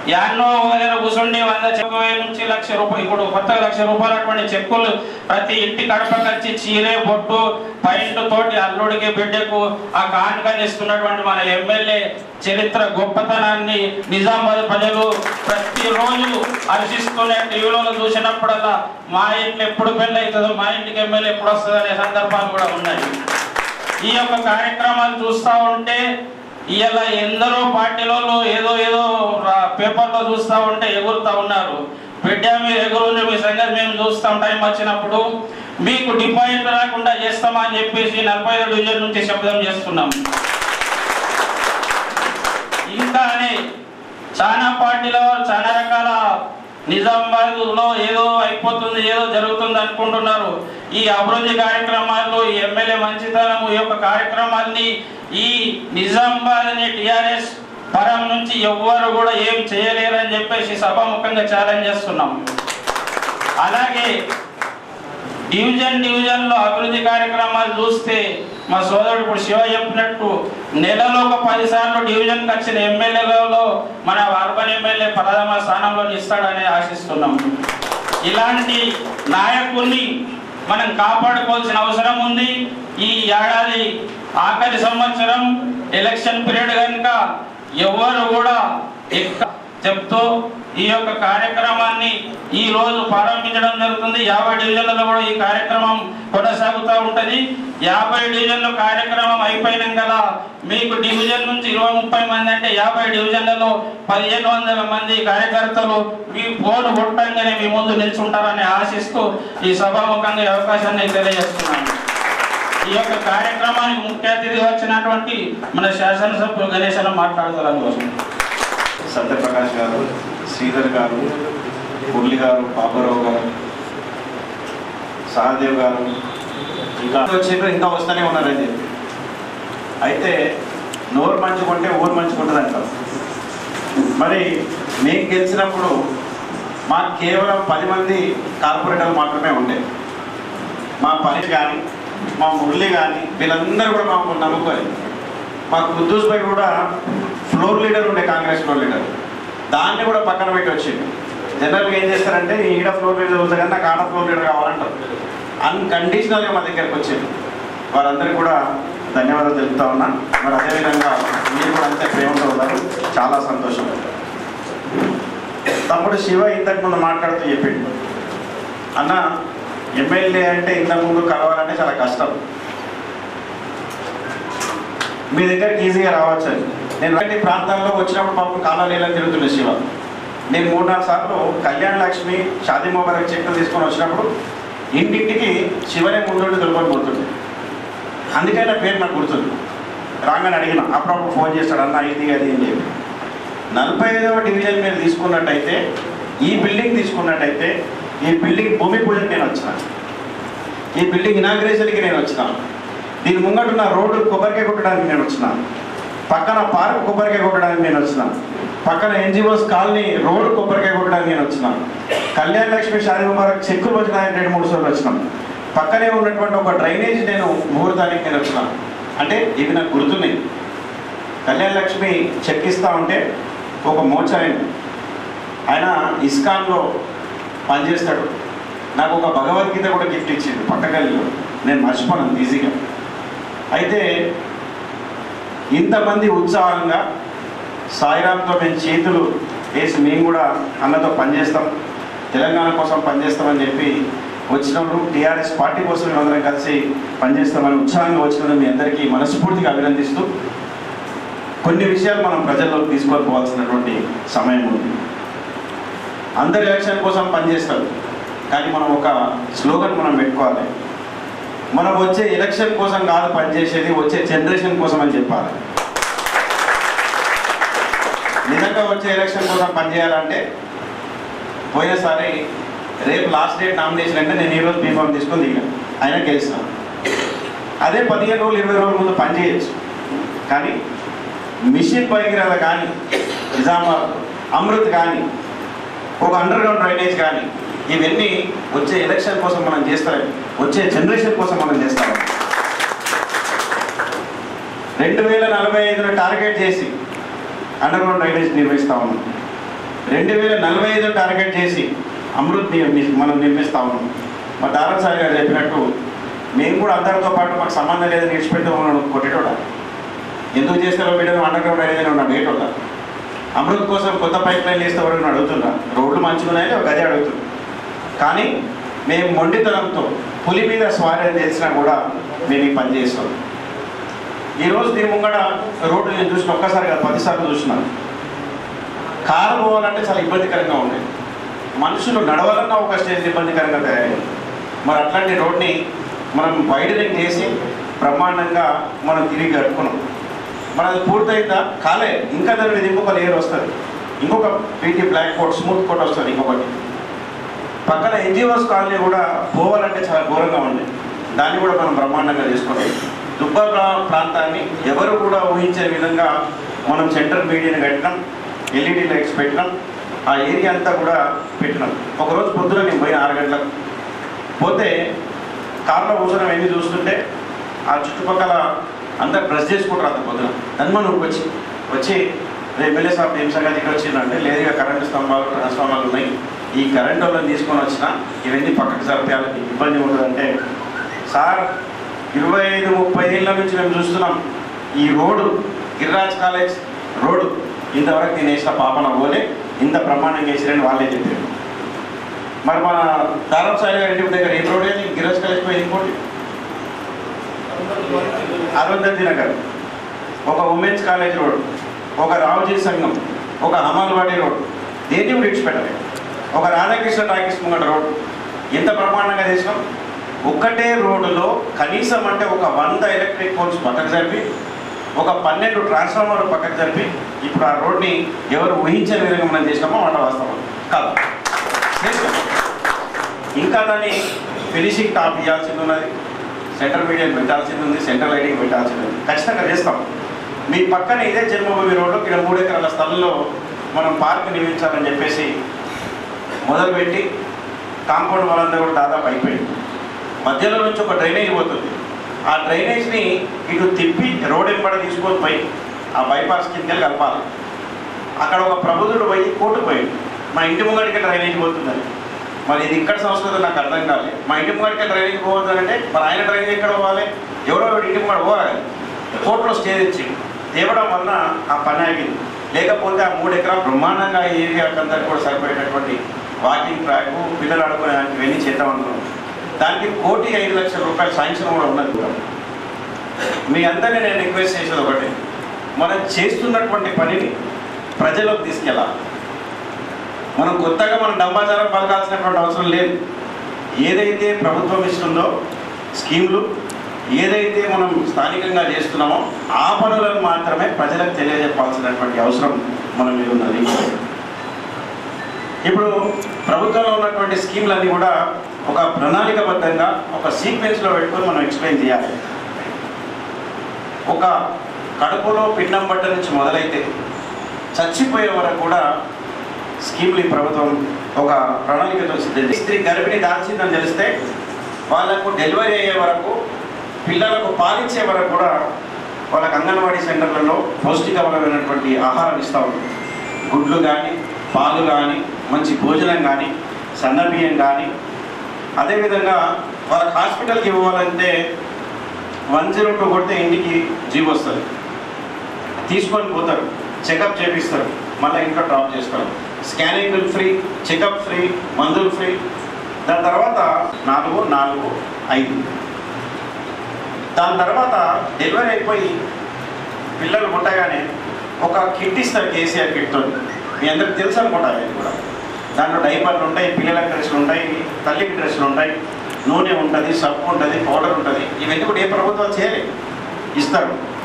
వస్తే యాన్నో దగ్గర కూర్చుండి వంద చెక్కు నుంచి లక్ష రూపాయలు ఇప్పుడు కొత్తగా లక్ష రూపాయలు అటువంటి చెక్కులు ప్రతి ఇంటి గడపకి వచ్చి చీరే బొట్టు పైంట్ తోటి అల్లుడికి బిడ్డకు ఆ కానుకని ఇస్తున్నటువంటి మన ఎమ్మెల్యే చరిత్ర గొప్పతనాన్ని నిజామాబాద్ ప్రజలు ప్రతిరోజు హర్షిస్తూనే టీవీలో చూసినప్పుడల్లా మా ఇంట్లో ఎప్పుడు పెళ్ళి అవుతుందో మా ఇంటికి ఎమ్మెల్యే ఎప్పుడు వస్తుంది అనే సందర్భాలు కూడా ఉన్నాయి. ఈ యొక్క కార్యక్రమాలు చూస్తూ ఉంటే ఇలా ఎందరో పార్టీలలో ఏదో ఏదో పేపర్లో చూస్తూ ఉంటే ఎగురుతా ఉన్నారు. బిడ్డ మీరు ఎగురు మీ సంగతి మేము చూస్తాం టైం వచ్చినప్పుడు. మీకు డిపాజిట్ రాకుండా చేస్తామా అని చెప్పేసి నలభై ఐదు డివిజన్ నుంచి శబ్దం చేస్తున్నాం. ఇంకా అని చాలా పార్టీలో చాలా రకాల నిజామాబాద్లో ఏదో అయిపోతుంది ఏదో జరుగుతుంది అనుకుంటున్నారు. ఈ అభివృద్ధి కార్యక్రమాలు ఈ ఎమ్మెల్యే మంచితనం ఈ యొక్క కార్యక్రమాన్ని ఈ నిజామాబాద్ అనే టిఆర్ఎస్ పరం నుంచి ఎవ్వరు కూడా ఏం చేయలేరని చెప్పేసి సభాముఖంగా ఛాలెంజ్ చేస్తున్నాం. అలాగే డివిజన్ డివిజన్లో అభివృద్ధి కార్యక్రమాలు చూస్తే మా సోదరుడు ఇప్పుడు శివ చెప్పినట్టు నెలలో ఒక పదిసార్లు డివిజన్ వచ్చిన ఎమ్మెల్యేలలో మన అర్బన్ ఎమ్మెల్యే ప్రథమ స్థానంలో ఇస్తాడని ఆశిస్తున్నాం. ఇలాంటి నాయకుల్ని మనం కాపాడుకోవాల్సిన అవసరం ఉంది. ఈ ఏడాది ఆఖరి సంవత్సరం ఎలక్షన్ పీరియడ్ కనుక ఎవరు కూడా ఎక్క చెప్తూ ఈ యొక్క కార్యక్రమాన్ని ఈ రోజు ప్రారంభించడం జరుగుతుంది. యాభై డివిజన్లలో కూడా ఈ కార్యక్రమం కొనసాగుతూ ఉంటుంది. యాభై డివిజన్ల కార్యక్రమం అయిపోయిన కదా. మీకు డివిజన్ నుంచి ఇరవై ముప్పై మంది అంటే యాభై డివిజన్లలో పదిహేను వందల మంది కార్యకర్తలు మీ ఫోన్ కొట్టంగానే మీ ముందు నిల్చుంటారని ఆశిస్తూ ఈ సభాముఖంగా అవకాశాన్ని తెలియజేస్తున్నాను. ఈ యొక్క కార్యక్రమానికి ముఖ్య అతిథి వచ్చినటువంటి మన శాసనసభ్యులు గణేశ్ అన్న మాట్లాడతారని కోసం. సత్యప్రకాష్ గారు శ్రీధర్ గారు మురళి గారు బాబురావు గారు సహదేవ్ గారు ఇంకా వచ్చిండ్రు ఇంకా వస్తూనే ఉన్నారని చెప్పి అయితే నోరు మంచుకుంటే ఊరు మంచుకుంటుంది అంటారు మరి మేము గెలిచినప్పుడు మాకు కేవలం పది మంది కార్పొరేటర్లు మాత్రమే ఉండే. మా పని కానీ మా మురళి కానీ వీళ్ళందరూ కూడా మాకు నమ్ముకోలేదు మా కుద్దూస్ భాయ్ కూడా ఫ్లోర్ లీడర్ ఉండే కాంగ్రెస్ ఫ్లోర్ లీడర్. దాన్ని కూడా పక్కన పెట్టి వచ్చింది జనరల్గా ఏం చేస్తారంటే ఈడ ఫ్లోర్ లీడర్ అవుతుంది కానీ నాకు ఆడ ఫ్లోర్ లీడర్ కావాలంటారు. అన్కండిషనల్గా మా దగ్గరికి వచ్చింది వారందరికీ కూడా ధన్యవాదాలు తెలుపుతా ఉన్నా. మరి అదేవిధంగా మీరు కూడా అంతే ప్రేమతో ఉన్నారు. చాలా సంతోషం. తమ్ముడు శివ ఇంతకుముందు మాట్లాడుతూ చెప్పిండు. అన్న ఎమ్మెల్యే అంటే ఇంతకుముందు కలవాలంటే చాలా కష్టం. మీ దగ్గరికి ఈజీగా రావచ్చు అని నేను అలాంటి ప్రాంతాల్లో వచ్చినప్పుడు పాపం కాలాలీలా తిరుగుతుండే శివ. నేను మూడు నాలుగు సార్లు కళ్యాణ లక్ష్మి షాదీ మొబైల్ చెక్కులు తీసుకొని వచ్చినప్పుడు ఇంటింటికి శివనే ముందుండి తెలుపని పోతుంది అందుకైనా పేరు నాకు గుర్తుంది. రాగానే అడిగిన అప్పుడప్పుడు ఫోన్ చేస్తాడు అన్న ఇది అది అని చెప్పి. నలభై ఐదవ డివిజన్ మీరు తీసుకున్నట్టయితే ఈ బిల్డింగ్ తీసుకున్నట్టయితే ఈ బిల్డింగ్ భూమి పూజకి నేను వచ్చిన. ఈ బిల్డింగ్ ఇనాగ్రేషన్కి నేను వచ్చినాను దీని ముంగటున్న రోడ్డు కొబ్బరికాయ కొట్టడానికి నేను వచ్చినాను పక్కన పార్క్ కొబ్బరికాయ కొట్టడానికి నేను వచ్చినాను పక్కన ఎన్జిఓస్ కాలనీ రోడ్డు కొబ్బరికాయ కొట్టడానికి నేను వచ్చినాను కళ్యాణ లక్ష్మి షాది ముబారక్ చెక్కులు వచ్చినాయని రెండు మూడు సార్లు వచ్చినాం. పక్కనే ఉన్నటువంటి ఒక డ్రైనేజ్ నేను ముహూర్తానికి నేను వచ్చినాను అంటే ఇవి నాకు గుర్తున్నాయి. కళ్యాణ లక్ష్మి చెక్ ఇస్తా ఉంటే ఒక మోచాయన. ఆయన ఇస్కాన్లో పనిచేస్తాడు. నాకు ఒక భగవద్గీత కూడా గిఫ్ట్ ఇచ్చింది పక్కగల్లిలో. నేను మర్చిపోను ఈజీగా. అయితే ఇంతమంది ఉత్సాహంగా సాయిరామ్తో మేము చేతులు వేసి మేము కూడా అన్నతో పనిచేస్తాం. తెలంగాణ కోసం పనిచేస్తామని చెప్పి వచ్చినప్పుడు టీఆర్ఎస్ పార్టీ కోసం మేమందరం కలిసి పనిచేస్తామని ఉత్సాహంగా వచ్చినప్పుడు మీ అందరికీ మనస్ఫూర్తిగా అభినందిస్తూ కొన్ని విషయాలు మనం ప్రజల్లోకి తీసుకొని పోవాల్సినటువంటి సమయం ఉంది. అందరి ఎలక్షన్ కోసం పనిచేస్తారు. కానీ మనం ఒక స్లోగన్ మనం పెట్టుకోవాలి. మనం వచ్చే ఎలక్షన్ కోసం కాదు పనిచేసేది వచ్చే జనరేషన్ కోసం అని చెప్పాలి. నిజంగా వచ్చే ఎలక్షన్ కోసం పనిచేయాలంటే పోయినసారి రేపు లాస్ట్ డేట్ నామినేషన్ అంటే నేను ఈరోజు బీఫామ్ తీసుకొని దిగాను. ఆయన గెలిచినాను అదే పదిహేను రోజులు ఇరవై రోజుల ముందు పనిచేయచ్చు కానీ మిషన్ భగీరథ కానీ నిజామాబాద్ అమృత్ కానీ ఒక అండర్ గ్రౌండ్ డ్రైనేజ్ కానీ ఇవన్నీ వచ్చే ఎలక్షన్ కోసం మనం చేస్తాం. వచ్చే జనరేషన్ కోసం మనం చేస్తాం. రెండు వేల నలభై ఐదున టార్గెట్ చేసి అండర్ గ్రౌండ్ డ్రైనేజ్ నిర్మిస్తా ఉన్నాం. రెండు వేల నలభై ఐదు టార్గెట్ చేసి అమృత్ మనం నిర్మిస్తా ఉన్నాం. మా దారం సార్ గారు చెప్పినట్టు మేము కూడా అందరితో పాటు మాకు సంబంధం లేదని విడిచిపెడితే ఉన్నాడు కొట్టేటోడా? ఎందుకు చేస్తారో బిడ్డను అండర్ గ్రౌండ్ డ్రైనేజ్ ఉన్నాడు అమృత్ కోసం కొత్త పైప్ లైన్ వేస్తే వాడు అడుగుతున్నా రోడ్లు మంచిగా ఉన్నాయని ఒక గది కానీ మేము మొండితనంతో పులి మీద స్వారీ చేసినా కూడా మేము ఈ పని చేస్తాం. ఈరోజు దీని ముంగడ రోడ్డు నేను చూసిన ఒక్కసారి కాదు పదిసార్లు చూసినాను కారు పోవాలంటే చాలా ఇబ్బందికరంగా ఉంది మనుషులు నడవాలన్నా ఒక స్టేజ్ ఇబ్బందికరంగా తయారైంది. మరి అట్లాంటి రోడ్ని మనం వైడనింగ్ చేసి బ్రహ్మాండంగా మనం తిరిగి గడుపుకున్నాం మన అది పూర్తయిందా? కాలే. ఇంకా దాని మీద ఇంకొక లేయర్ వస్తుంది. ఇంకొక PT black coat smooth coat వస్తుంది ఇంకొకటి. పక్కన ఎన్జిఓస్ కాలనీ కూడా పోవాలంటే చాలా ఘోరంగా ఉంది. దాన్ని కూడా మనం బ్రహ్మాండంగా చేసుకున్నాం దుబ్బ ప్రాంతాన్ని ఎవరు కూడా ఊహించే విధంగా మనం సెంట్రల్ మీడియాని కట్టినాం ఎల్ఈడి లైట్స్ పెట్టడం ఆ ఏరియా అంతా కూడా పెట్టినాం. ఒకరోజు పొద్దున నేను పోయిన ఆరు గంటలకు. పోతే కార్లో కూర్చొని ఎన్ని చూస్తుంటే ఆ చుట్టుపక్కల అంతా బ్రష్ చేసుకుంటారు అంత పొద్దున. నువ్వు వచ్చి వచ్చి ఎమ్మెల్యే సాబ్ ఏం సంగతి ఇక్కడ వచ్చిందంటే లేదు కరెంటు స్తంభాలు ట్రాన్స్ఫార్మర్లు ఉన్నాయి. ఈ కరెంట్ వాళ్ళని తీసుకొని వచ్చిన ఇవన్నీ పక్కకు జరిపేయాలి ఇబ్బంది ఉండదంటే సార్ ఇరవై ఐదు ముప్పై ఏళ్ళ నుంచి మేము చూస్తున్నాం. ఈ రోడ్డు గిరిరాజ్ కాలేజ్ రోడ్డు ఇంతవరకు నేను వేసిన పాపన పోలే ఇంత బ్రహ్మాండంగా వేసిరని వాళ్ళే చెప్పారు. మరి మన దారం సాయి గారి ఇంటి దగ్గర ఏ రోడ్ ఏది గిరిరాజ్ కాలేజ్ పోయి ఇంకోటి. అరుంధతి నగర్. ఒక ఉమెన్స్ కాలేజ్ రోడ్ ఒక రావుజీ సంఘం ఒక హమాల్వాడి రోడ్ దేన్ని విడిచిపెట్టలేదు ఒక రాధాకృష్ణ టాకీస్ ముంగట రోడ్డు ఎంత బ్రహ్మాండంగా చేసినాం? ఒక్కటే రోడ్డులో కనీసం అంటే ఒక వంద ఎలక్ట్రిక్ పోల్స్ పక్కకు జరిపి ఒక పన్నెండు ట్రాన్స్ఫార్మర్ పక్కకు జరిపి ఇప్పుడు ఆ రోడ్ని ఎవరు ఊహించని విధంగా మనం చేసినామో మాట వాస్తవం. కాదు. ఇంకా దాన్ని ఫినిషింగ్ టాప్ ఇవ్వాల్సింది ఉన్నది. సెంటర్ మీడియం పెట్టాల్సింది ఉంది సెంట్రల్ లైటింగ్ పెట్టాల్సింది ఉంది. ఖచ్చితంగా చేస్తాం. మీ పక్కన ఇదే జన్మభూమి రోడ్డు ఇక్కడ మూడు ఎకరాల స్థలంలో మనం పార్క్ నిర్మించాలని చెప్పేసి మొదలుపెట్టి కాంపౌండ్ వాళ్ళంతా కూడా దాదాపు అయిపోయింది. మధ్యలో నుంచి ఒక డ్రైనేజ్ పోతుంది. ఆ డ్రైనేజ్ని ఇటు తిప్పి రోడ్ ఎంబడ తీసుకొని పోయి ఆ బైపాస్ కింద కలపాలి. అక్కడ ఒక ప్రబుధుడు పోయి కోర్టు పోయింది మా ఇంటి ముంగడికి డ్రైనేజ్ పోతుందని. మరి ఇది ఇక్కడ సంస్కృతి నాకు అర్థం కాలేదు మా ఇంటి ముంగడికి డ్రైనేజ్ పోవద్దంటే మరి ఆయన డ్రైనేజ్ ఎక్కడ పోవాలి? ఎవరో ఇంటి ముంగడ పోవాలి. కోర్టులో స్టే తెచ్చి తేవడం వలన ఆ పని ఆగింది. లేకపోతే ఆ మూడు ఎకరాలు బ్రహ్మాండంగా ఈ ఏరియాకందరికి కూడా సరిపోయేటటువంటి వాకింగ్ ట్రాక్ పిల్లలు ఆడుకోవడానికి ఇవన్నీ చేద్దాం అనుకున్నాం. దానికి కోటి ఐదు లక్షల రూపాయలు శాంక్షన్ కూడా ఉన్నది కూడా. మీ అందరినీ నేను రిక్వెస్ట్ చేసేది ఒకటి. మనం చేస్తున్నటువంటి పనిని ప్రజలకు తీసుకెళ్ళాలి. మనం కొత్తగా మనం డబ్బాచారం పలకాల్సినటువంటి అవసరం లేదు. ఏదైతే ప్రభుత్వం ఇస్తుందో స్కీమ్లు ఏదైతే మనం స్థానికంగా చేస్తున్నామో ఆ పనులను మాత్రమే ప్రజలకు తెలియజెప్పాల్సినటువంటి అవసరం మన మీద ఉన్నది. ఇప్పుడు ప్రభుత్వంలో ఉన్నటువంటి స్కీమ్లన్నీ కూడా ఒక ప్రణాళికబద్ధంగా ఒక సీక్వెన్స్లో పెట్టుకొని మనం ఎక్స్ప్లెయిన్ చేయాలి. ఒక కడుపులో పిండం బట్ట నుంచి మొదలైతే చచ్చిపోయే వరకు కూడా స్కీమ్లు ప్రభుత్వం ఒక ప్రణాళికతో సిద్ధం స్త్రీ గర్భిణి దాల్చిందని తెలిస్తే వాళ్ళకు డెలివరీ అయ్యే వరకు పిల్లలకు పాలించే వరకు కూడా వాళ్ళకి అంగన్వాడీ సెంటర్లలో పౌష్టికపరమైనటువంటి ఆహారం ఇస్తూ ఉంటుంది గుడ్లు కానీ పాలు కానీ మంచి భోజనం కానీ సన్నబియ్యం కానీ అదేవిధంగా వాళ్ళకి హాస్పిటల్కి ఇవ్వాలంటే వన్ జీరో టూ కొడితే ఇంటికి జీబ్ వస్తుంది. తీసుకొని పోతారు చెకప్ చేపిస్తారు మళ్ళీ ఇంట్లో డ్రాప్ చేస్తారు. స్కానింగ్ ఫ్రీ చెకప్ ఫ్రీ మందులు ఫ్రీ. దాని తర్వాత నాలుగు నాలుగు ఐదు. దాని తర్వాత డెలివరీ అయిపోయి పిల్లలు పుట్టగానే ఒక కిట్ ఇస్తారు కేసీఆర్ కిట్తో మీ అందరికి తెలుసు అనుకుంటా కూడా. దాంట్లో డైపర్లు ఉంటాయి పిల్లల డ్రెస్సులు ఉంటాయి తల్లికి డ్రెస్సులు ఉంటాయి. నూనె ఉంటుంది సబ్బు ఉంటుంది పౌడర్ ఉంటుంది. ఇవన్నీ కూడా ఏ ప్రభుత్వం చేయలేదు. ఇస్తారు.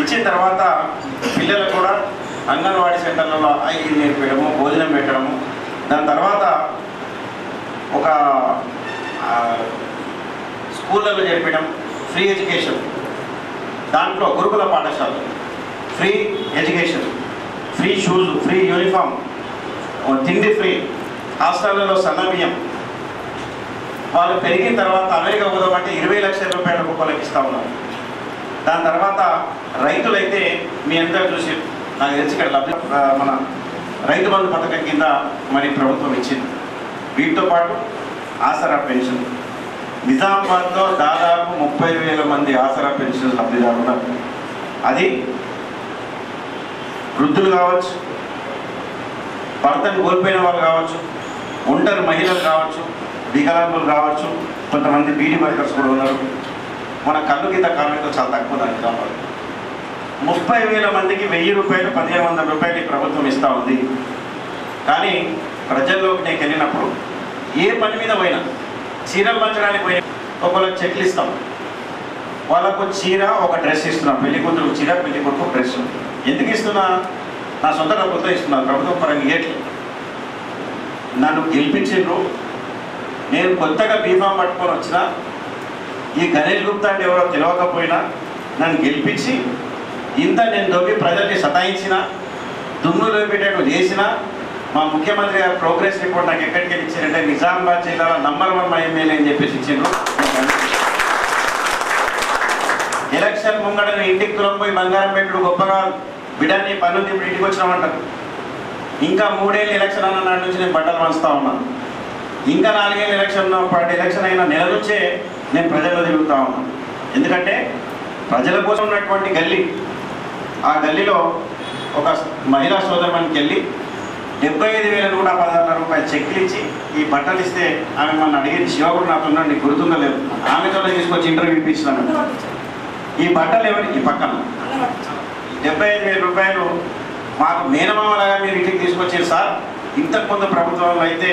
ఇచ్చిన తర్వాత పిల్లలకు కూడా అంగన్వాడీ సెంటర్లలో ఐదు నేర్పించడము భోజనం పెట్టడము. దాని తర్వాత ఒక స్కూళ్ళలో చేర్పడం ఫ్రీ ఎడ్యుకేషన్. దాంట్లో గురుకుల పాఠశాల free education. Free shoes free uniform. తిండి ఫ్రీ. హాస్టళ్ళలో సన్నబియ్యం వాళ్ళు పెరిగిన తర్వాత అమెరికా పోదామంటే ఇరవై లక్షల రూపాయల రూపాయలకు ఇస్తా ఉన్నారు. దాని తర్వాత రైతులైతే మీ అందరూ చూసి నాకు తెలిసి ఇక్కడ లబ్ధి మన రైతు బంధు పథకం కింద మరి ప్రభుత్వం ఇచ్చింది. వీటితో పాటు ఆసరా పెన్షన్. నిజామాబాద్లో దాదాపు ముప్పై వేల మంది ఆసరా పెన్షన్ లబ్ధిదారులు అది వృద్ధులు కావచ్చు భర్తను కోల్పోయిన వాళ్ళు కావచ్చు ఒంటరి మహిళలు కావచ్చు వికలాంగులు కావచ్చు కొంతమంది బీడీ వర్కర్స్ కూడా ఉన్నారు. మన కళ్ళు కింద కార్మికులు చాలా తక్కువ దానికి కావాలి. ముప్పై వేల మందికి వెయ్యి రూపాయలు పదిహేను వందల రూపాయలు ఈ ప్రభుత్వం ఇస్తూ ఉంది. కానీ ప్రజల్లోకి నేను వెళ్ళినప్పుడు ఏ పని మీద పోయినా చీరలు పంచడానికి పోయిన ఒకళ్ళకి చెట్లు ఇస్తాం. వాళ్ళకు చీర ఒక డ్రెస్ ఇస్తున్నాం. పెళ్ళి కూతురు చీర పెళ్ళి కొడుకు డ్రెస్. ఎందుకు ఇస్తున్నా? నా సొంత డబ్బులతో ఇస్తున్నాను ప్రభుత్వం పరంగా ఇయ్యట్లేదు. నన్ను గెలిపించిండ్రు. నేను కొత్తగా బీమా పట్టుకొని వచ్చిన ఈ గణేష్ గుప్తా అంటే ఎవరో తెలియకపోయినా నన్ను గెలిపించి ఇంత నేను దొంగి ప్రజల్ని సతాయించిన దుమ్ములు పెట్టేట్టు చేసిన మా ముఖ్యమంత్రి గారు ప్రోగ్రెస్ రిపోర్ట్ నాకు ఎక్కడికి వెళ్ళి ఇచ్చారంటే నిజామాబాద్ జిల్లాలో నంబర్ వన్ ఎమ్మెల్యే అని చెప్పేసి ఇచ్చిండ్రు. ఎలక్షన్ ముంగడ ఇంటికి తులంపోయి బంగారం పెట్టుడు గొప్పగా బిడ్డని పనులు ఇప్పుడు ఇంటికి వచ్చినామంటారు ఇంకా మూడేళ్ళు ఎలక్షన్ అన్న నాటి నుంచి నేను బట్టలు పంచుతా ఉన్నాను ఇంకా నాలుగేళ్ళు ఎలక్షన్ పార్టీ ఎలక్షన్ అయిన నెల నుంచే నేను ప్రజల్లో తిరుగుతా ఉన్నాను ఎందుకంటే ప్రజల కోసం ఉన్నటువంటి గల్లీ ఆ గల్లీలో ఒక మహిళా సోదరునికి వెళ్ళి డెబ్బై ఐదు వేల నూట పదహారు రూపాయలు చెక్లు ఇచ్చి ఈ బట్టలు ఇస్తే ఆమె మన అడిగేది శివకుడు కూడా నాతో ఉన్నాడు, నీకు గుర్తుందో లేదు. ఆమెతో తీసుకొచ్చి ఇంటర్వ్యూ ఇప్పించినాను ఈ బట్టలు ఎవరి ఈ పక్కన. డెబ్బై ఐదు వేల రూపాయలు మాకు మేనమామలాగా మీరు ఇంటికి తీసుకొచ్చారు సార్. ఇంతకుముందు ప్రభుత్వంలో అయితే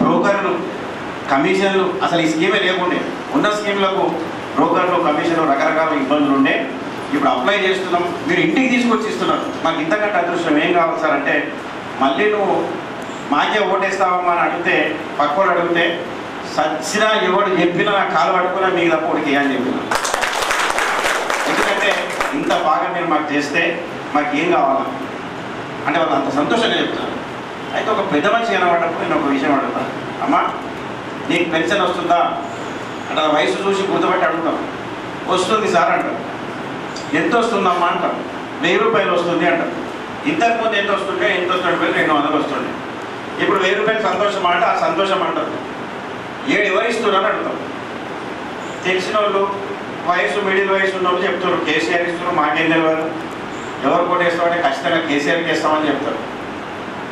బ్రోకర్లు కమిషన్లు అసలు ఈ స్కీమే లేకుండే. ఉన్న స్కీమ్లకు బ్రోకర్లు కమిషన్లు రకరకాల ఇబ్బందులు ఉండే. ఇప్పుడు అప్లై చేస్తున్నాం. మీరు ఇంటికి తీసుకొచ్చి ఇస్తున్నారు మాకు ఇంతకంటే అదృష్టం ఏం కావాలి సార్ అంటే మళ్ళీ నువ్వు మాకే ఓటేస్తావమ్మా అని అడిగితే పక్కోడు అడిగితే సచ్చినా ఎవడు చెప్పినా నా కాలు పట్టుకున్నా మీకు తప్ప ఒకటికి అని చెప్పిన. ఎందుకంటే ఇంత బాగా మీరు మాకు చేస్తే మాకు ఏం కావాలా? అంటే వాళ్ళు అంత సంతోషంగా చెప్తారు అయితే ఒక పెద్ద మనిషి కనబడ్డప్పుడు నేను ఒక విషయం అడుగుతాను అమ్మా నీకు పెన్షన్ వస్తుందా? అంటే వయసు చూసి గుర్తుపెట్టి అడుగుతాం. వస్తుంది సార్ అంటారు ఎంత వస్తుందమ్మా అంటాం. వెయ్యి రూపాయలు వస్తుంది అంటారు ఇంతకుముందు ఎంత వస్తుంటే ఎంత వస్తుండే? రెండు వందలు వస్తుండే. ఇప్పుడు వెయ్యి రూపాయలు సంతోషం అంటే ఆ సంతోషం అంటారు ఏడు ఎవరు ఇస్తున్నారు అని అడుగుతాం. తెలిసిన వాళ్ళు వయసు మిడిల్ వయసు ఉన్నప్పుడు చెప్తారు కేసీఆర్ ఇస్తున్నారు మాకేం తెలియదు ఎవరు కొట్టేస్తామంటే ఖచ్చితంగా కేసీఆర్కి ఇస్తామని చెప్తారు.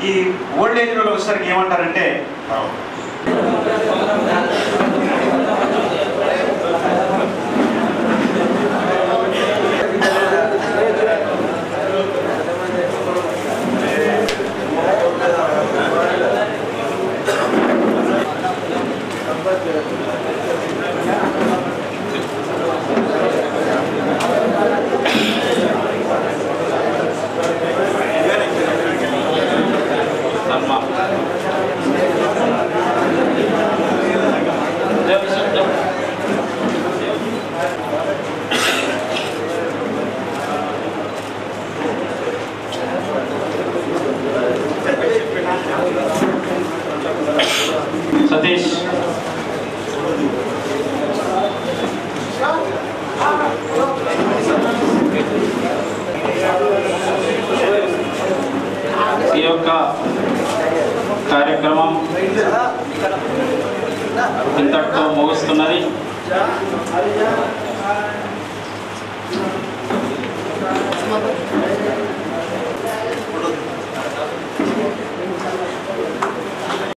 ఈ ఓల్డ్ ఏజ్ వాళ్ళు వచ్చేసరికి ఏమంటారంటే సతీష్ ఈ యొక్క కార్యక్రమం ఇంతటితో ముగుస్తున్నది